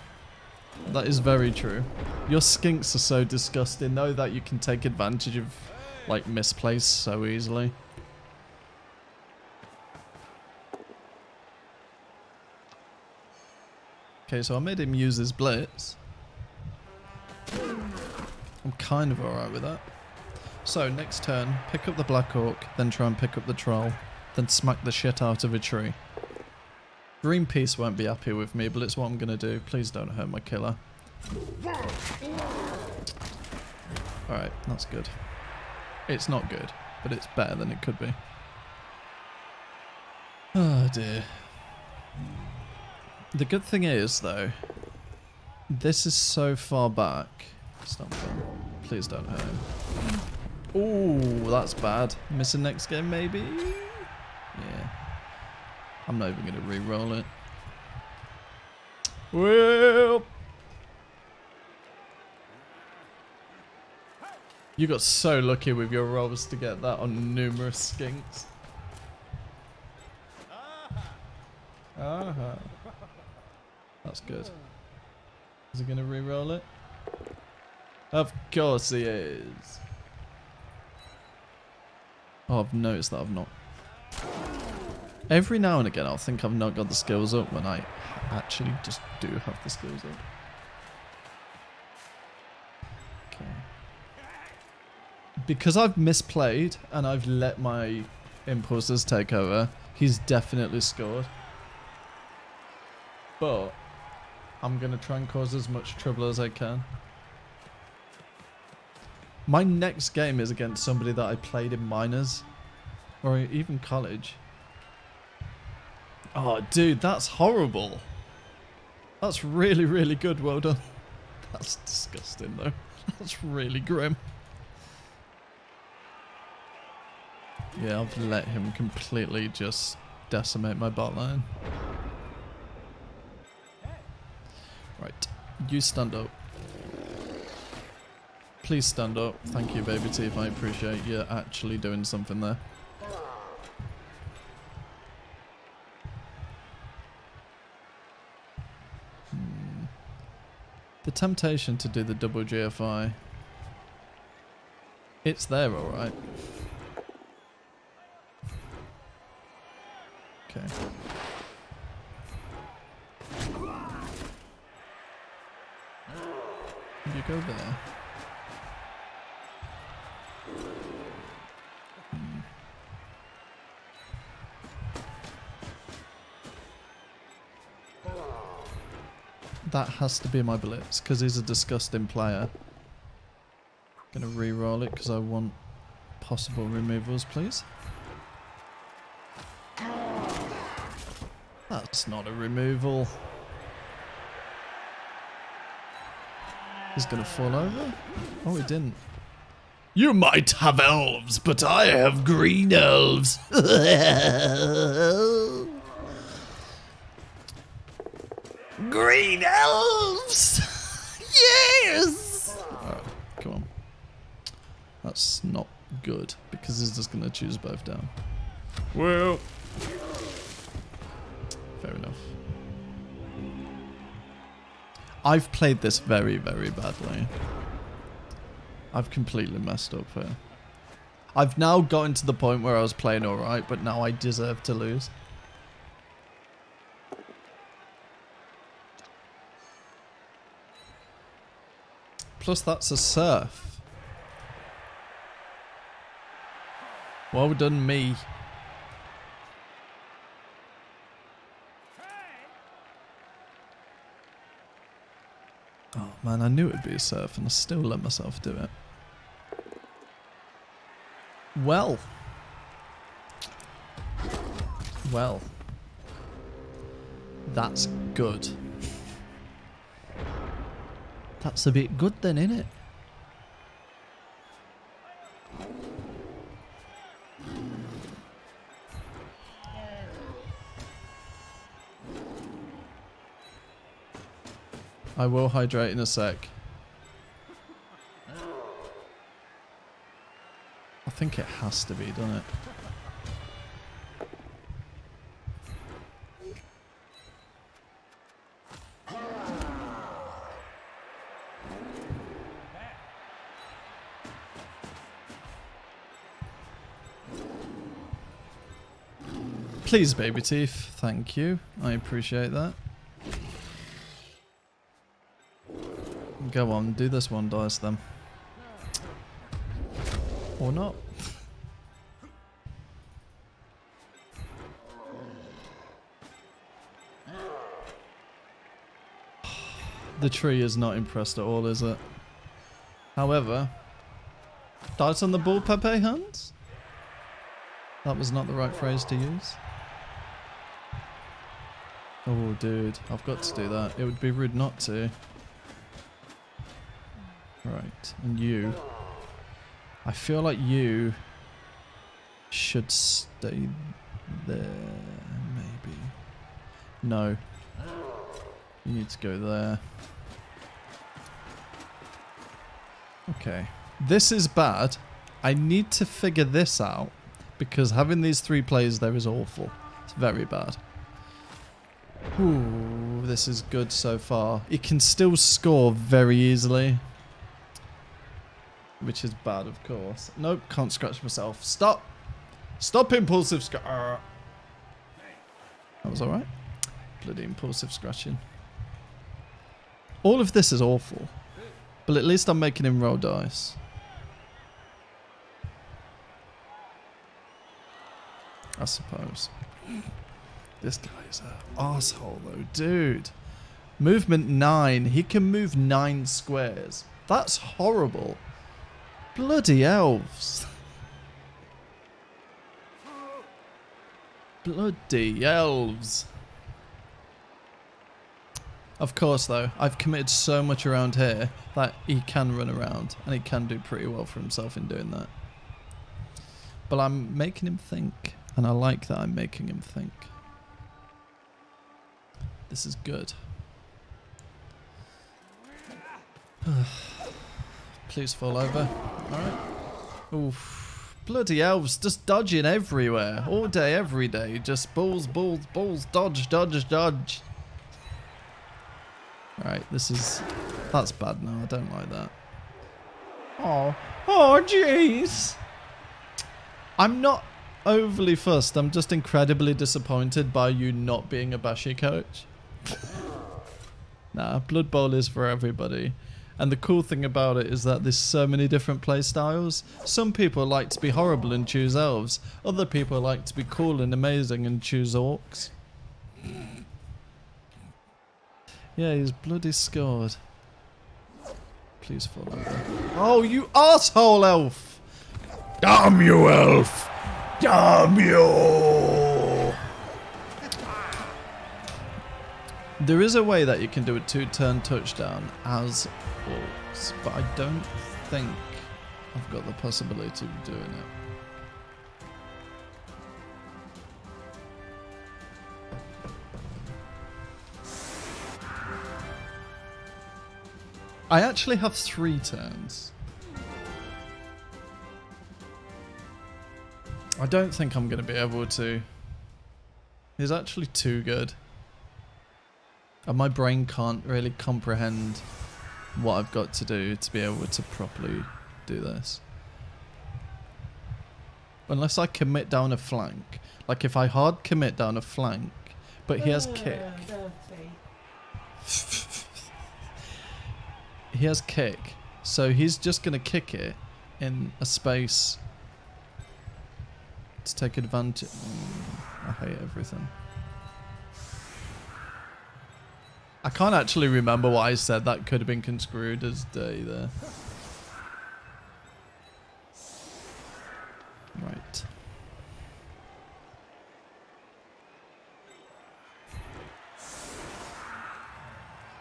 That is very true. Your skinks are so disgusting though that you can take advantage of like misplays so easily. Okay, so I made him use his blitz. I'm kind of alright with that. So, next turn, pick up the Black Orc, then try and pick up the Troll, then smack the shit out of a tree. Greenpeace won't be happy with me, but it's what I'm going to do. Please don't hurt my killer. Alright, that's good. It's not good, but it's better than it could be. Oh dear. The good thing is, though, this is so far back. Stop him. Please don't hurt him. Ooh, that's bad. Missing next game, maybe? Yeah. I'm not even going to re-roll it. Well... You got so lucky with your rolls to get that on numerous skinks. Uh -huh. That's good. Is he going to re-roll it? Of course he is. Oh, I've noticed that I've not... Every now and again I'll think I've not got the skills up when I actually just do have the skills up. Okay. Because I've misplayed and I've let my impulses take over, he's definitely scored. But I'm going to try and cause as much trouble as I can. My next game is against somebody that I played in minors. Or even college. Oh, dude, that's horrible. That's really, really good. Well done. That's disgusting, though. That's really grim. Yeah, I've let him completely just decimate my bot line. Right, you stand up. Please stand up. Thank you, Baby Teeth. I appreciate you actually doing something there. Hmm. The temptation to do the double GFI. It's there, alright. Okay. You go there. That has to be my blitz because he's a disgusting player. Gonna re-roll it because I want possible removals, please. That's not a removal. He's gonna fall over? Oh, he didn't. You might have elves, but I have green elves. green elves! yes! Alright, come on. That's not good because he's just gonna choose both down. Well, Fair enough. I've played this very, very badly. I've completely messed up here. I've now gotten to the point where I was playing alright, but now I deserve to lose. Plus that's a surf. Well done me. Man, I knew it'd be a surf and I still let myself do it. Well. Well. That's good. That's a bit good then, innit? I will hydrate in a sec. I think it has to be, doesn't it? Please, baby teeth. Thank you. I appreciate that. Go on, do this one, Dice, then. Or not. the tree is not impressed at all, is it? However, dice on the ball, Pepe Hunt? That was not the right phrase to use. Oh, dude, I've got to do that. It would be rude not to. And you. I feel like you should stay there, maybe. No. You need to go there. Okay. This is bad. I need to figure this out because having these three players there is awful. It's very bad. Ooh, this is good so far. He can still score very easily. Which is bad, of course. Nope, can't scratch myself. Stop! Stop impulsive scratch. Uh. That was alright. Bloody impulsive scratching. All of this is awful. But at least I'm making him roll dice. I suppose. This guy is an asshole though, dude. Movement 9. He can move 9 squares. That's horrible. Bloody elves. Bloody elves. Of course, though, I've committed so much around here that he can run around and he can do pretty well for himself in doing that. But I'm making him think, and I like that I'm making him think. This is good. Please fall over. Alright. Oof. Bloody elves just dodging everywhere. All day, every day. Just balls, balls, balls. Dodge, dodge, dodge. Alright, this is... That's bad now. I don't like that. Oh. Oh, jeez. I'm not overly fussed. I'm just incredibly disappointed by you not being a Bashi coach. nah, Blood Bowl is for everybody. And the cool thing about it is that there's so many different playstyles. Some people like to be horrible and choose elves. Other people like to be cool and amazing and choose orcs. Yeah, he's bloody scored. Please fall over. Oh, you asshole elf! Damn you, elf! Damn you! There is a way that you can do a two-turn touchdown as but I don't think I've got the possibility of doing it. I actually have three turns. I don't think I'm going to be able to. He's actually too good. And my brain can't really comprehend what I've got to do to be able to properly do this. Unless I commit down a flank. Like if I hard commit down a flank, but he has kick. he has kick. So he's just going to kick it in a space to take advantage. Mm, I hate everything. I can't actually remember what I said. That could have been construed as day there. Right.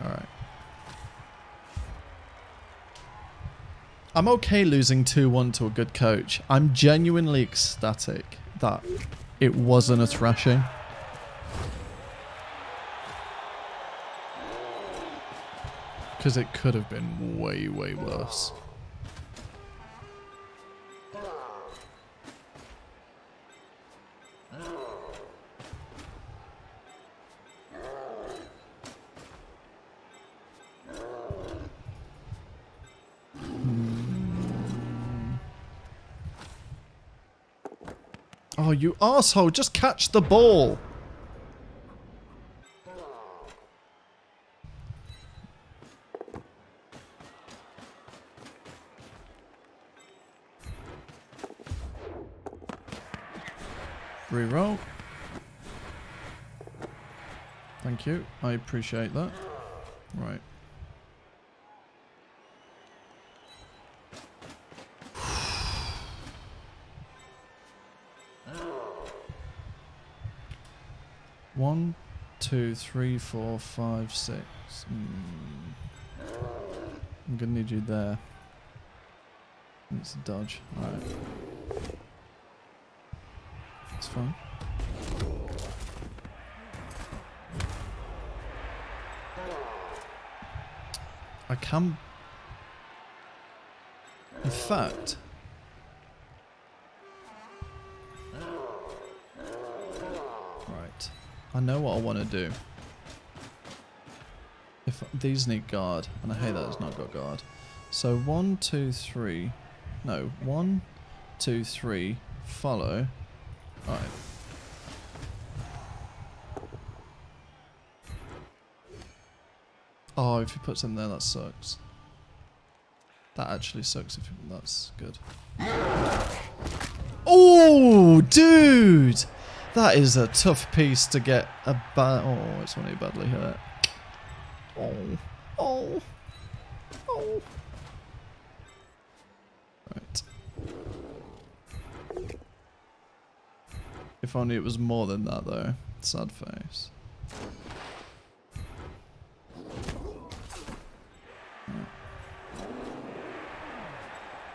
Alright. I'm okay losing 2-1 to a good coach. I'm genuinely ecstatic that it wasn't a thrashing. Because it could have been way, way worse. Hmm. Oh, you asshole! Just catch the ball! you. I appreciate that. Right. One, two, three, four, five, six. Mm. I'm gonna need you there. It's a dodge. Alright. It's fine. Can. In fact. Right. I know what I want to do. If these need guard, and I hate that it's not got guard. So one, two, three. No, one, two, three. Follow. Alright. Oh, if he puts him there, that sucks. That actually sucks if you, that's good. Oh, dude! That is a tough piece to get a bad. Oh, it's only badly hurt. Oh, oh, oh. Right. If only it was more than that, though. Sad face.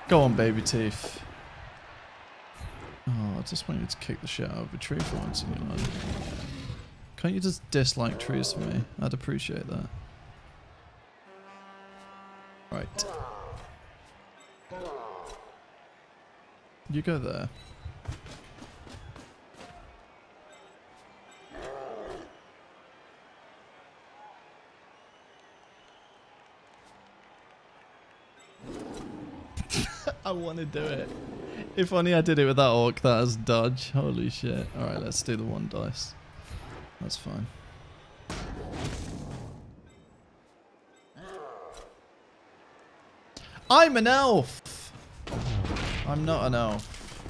Go on, baby teeth. Oh, I just want you to kick the shit out of a tree for once in your life. Can't you just dislike trees for me? I'd appreciate that. Right. You go there. I want to do it. If only I did it with that orc that has dodge. Holy shit. Alright, let's do the one dice. That's fine. I'm an elf! I'm not an elf.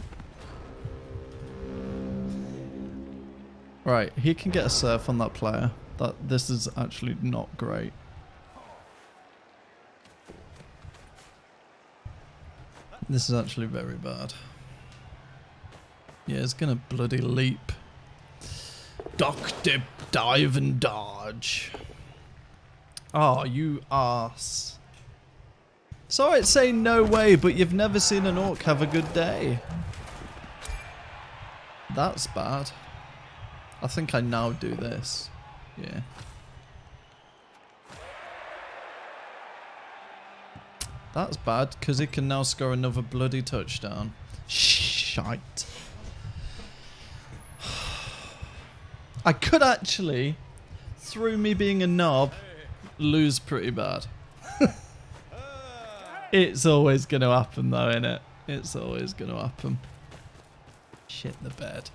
Right, he can get a surf on that player. That This is actually not great. This is actually very bad. Yeah, it's gonna bloody leap. Duck, dip, dive, and dodge. Oh, you ass. Sorry it's saying no way, but you've never seen an orc have a good day. That's bad. I think I now do this. Yeah. That's bad, because he can now score another bloody touchdown. Shite. I could actually, through me being a knob, lose pretty bad. it's always going to happen though, innit? It's always going to happen. Shit the bed.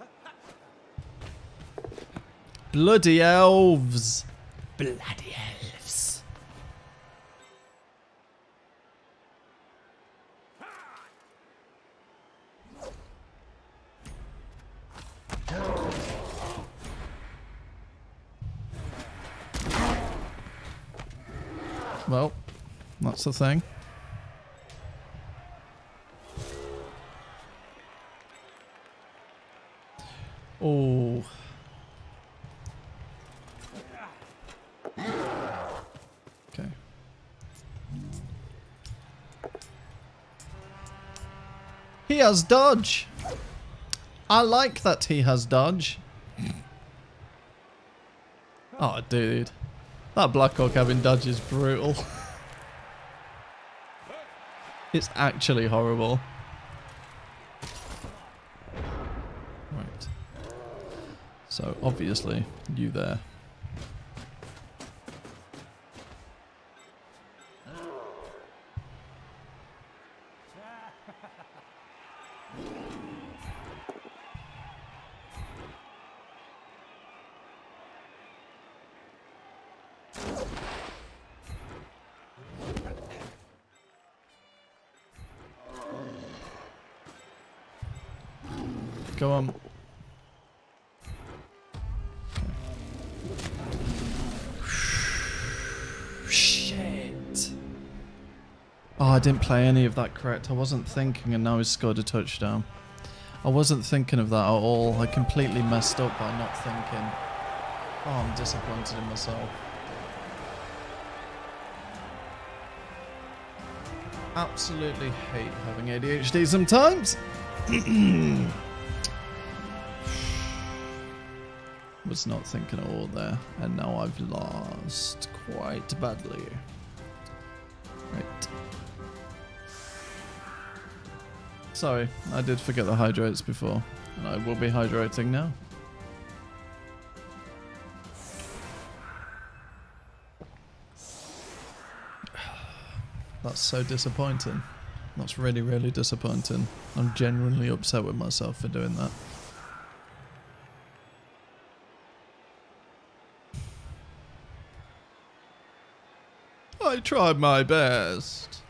Bloody elves. Bloody elves. That's the thing. Oh. Okay. He has dodge. I like that he has dodge. Oh, dude. That Black Orc having dodge is brutal. it's actually horrible. Right. So, obviously, you there. Didn't play any of that correct. I wasn't thinking and now he's scored a touchdown. I wasn't thinking of that at all. I completely messed up by not thinking. Oh, I'm disappointed in myself. Absolutely hate having ADHD sometimes. Was not thinking at all there, and now I've lost quite badly. Sorry, I did forget the hydrates before, and I will be hydrating now. That's so disappointing. That's really, really disappointing. I'm genuinely upset with myself for doing that. I tried my best.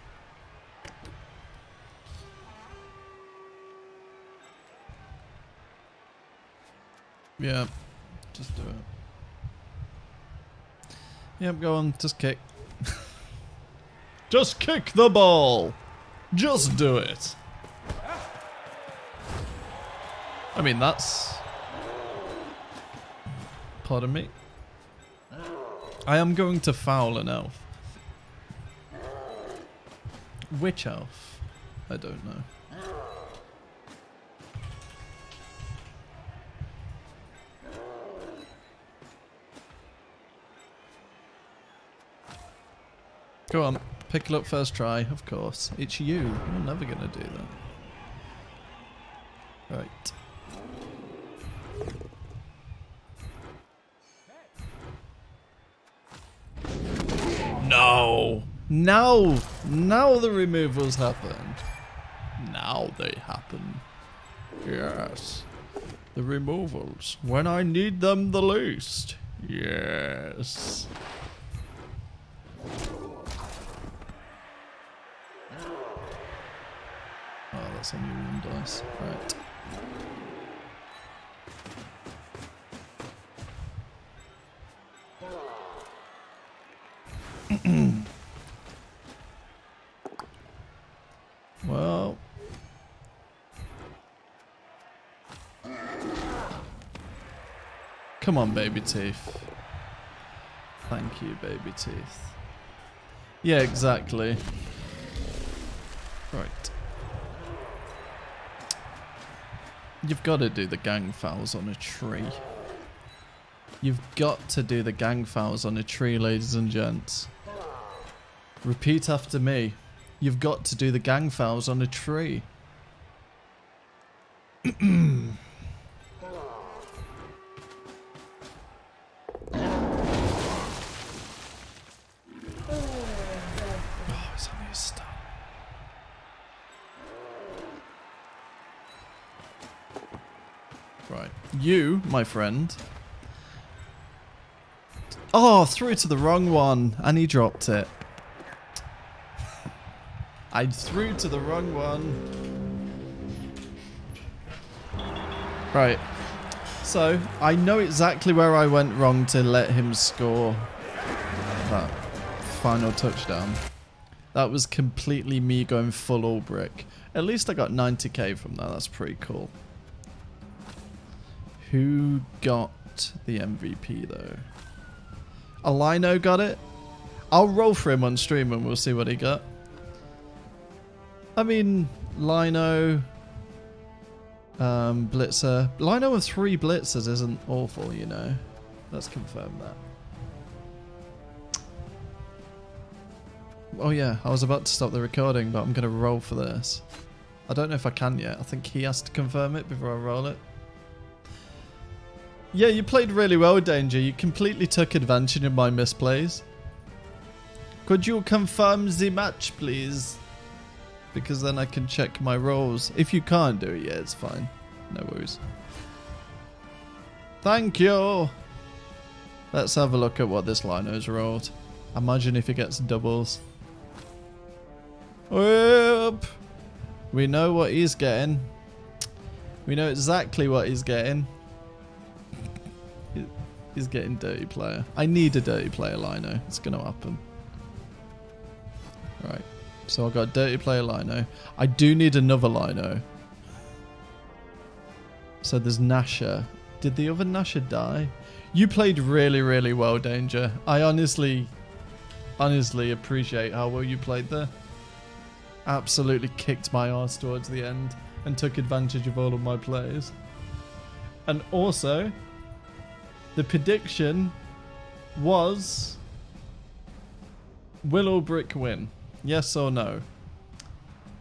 Yeah, just do it. Yep, go on, just kick. just kick the ball. Just do it. I mean, that's... Pardon me. I am going to foul an elf. Which elf? I don't know. Go on, pick it up first try, of course. It's you. You're never gonna do that. Right. No! Now! Now the removals happen. Now they happen. Yes. The removals. When I need them the least. Yes. Only one dice. Right. well. Come on, baby teeth. Thank you, baby teeth. Yeah, exactly. Right. You've got to do the gang fouls on a tree. You've got to do the gang fouls on a tree, ladies and gents. Repeat after me. You've got to do the gang fouls on a tree. my friend. Oh, threw to the wrong one, and he dropped it. I threw to the wrong one. Right. So, I know exactly where I went wrong to let him score that final touchdown. That was completely me going full Ulbrick. At least I got 90k from that. That's pretty cool. Who got the MVP though? Alino got it? I'll roll for him on stream and we'll see what he got. I mean, Lino, um, Blitzer. Lino with three Blitzers isn't awful, you know. Let's confirm that. Oh yeah, I was about to stop the recording, but I'm going to roll for this. I don't know if I can yet. I think he has to confirm it before I roll it. Yeah, you played really well, Danger. You completely took advantage of my misplays. Could you confirm the match, please? Because then I can check my rolls. If you can't do it, yeah, it's fine. No worries. Thank you. Let's have a look at what this Lino's rolled. Imagine if he gets doubles. Whoop. We know what he's getting. We know exactly what he's getting. He- He's getting dirty player. I need a dirty player Lino. It's going to happen. Right. So I've got dirty player Lino. I do need another Lino. So there's Nasha. Did the other Nasha die? You played really, really well, Danger. I honestly, honestly appreciate how well you played there. Absolutely kicked my ass towards the end and took advantage of all of my plays. And also, the prediction was Will Ulbrick win? Yes or no?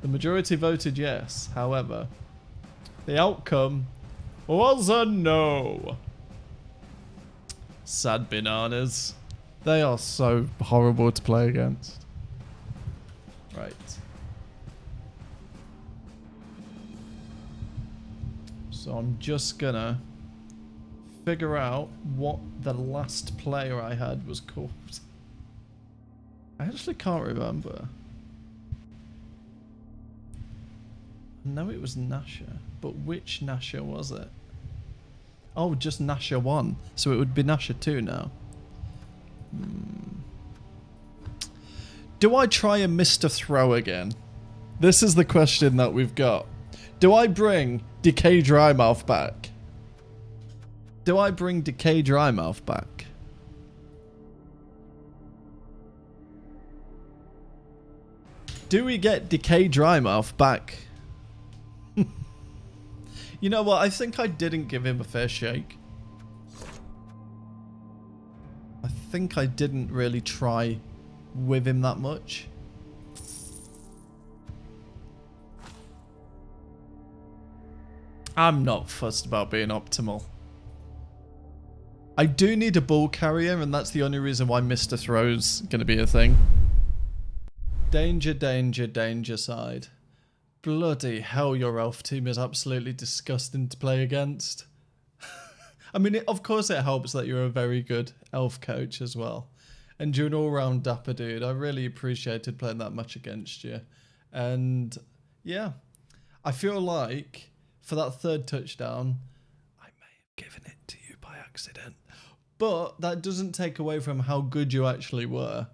The majority voted yes. However, the outcome was a no. Sad bananas. They are so horrible to play against. Right. So I'm just gonna figure out what the last player I had was called. I actually can't remember. I know it was Nasha, but which Nasha was it? Oh, just Nasha 1. So it would be Nasha 2 now. Hmm. Do I try a Mr. Throw again? This is the question that we've got. Do I bring Decay Drymouth back? Do I bring Decay Drymouth back? Do we get Decay Drymouth back? you know what? I think I didn't give him a fair shake. I think I didn't really try with him that much. I'm not fussed about being optimal. I do need a ball carrier, and that's the only reason why Mr. Throw's going to be a thing. Danger, danger, danger side. Bloody hell, your elf team is absolutely disgusting to play against. I mean, it, of course it helps that you're a very good elf coach as well. And you're an all-round dapper dude. I really appreciated playing that much against you. And yeah, I feel like for that third touchdown, I may have given it to you by accident. But that doesn't take away from how good you actually were.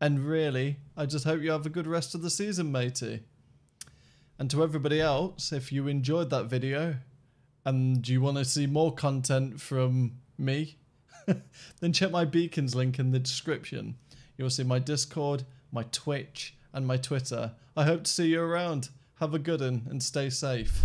And really, I just hope you have a good rest of the season, matey. And to everybody else, if you enjoyed that video and you want to see more content from me, then check my beacons link in the description. You'll see my Discord, my Twitch, and my Twitter. I hope to see you around. Have a good one and stay safe.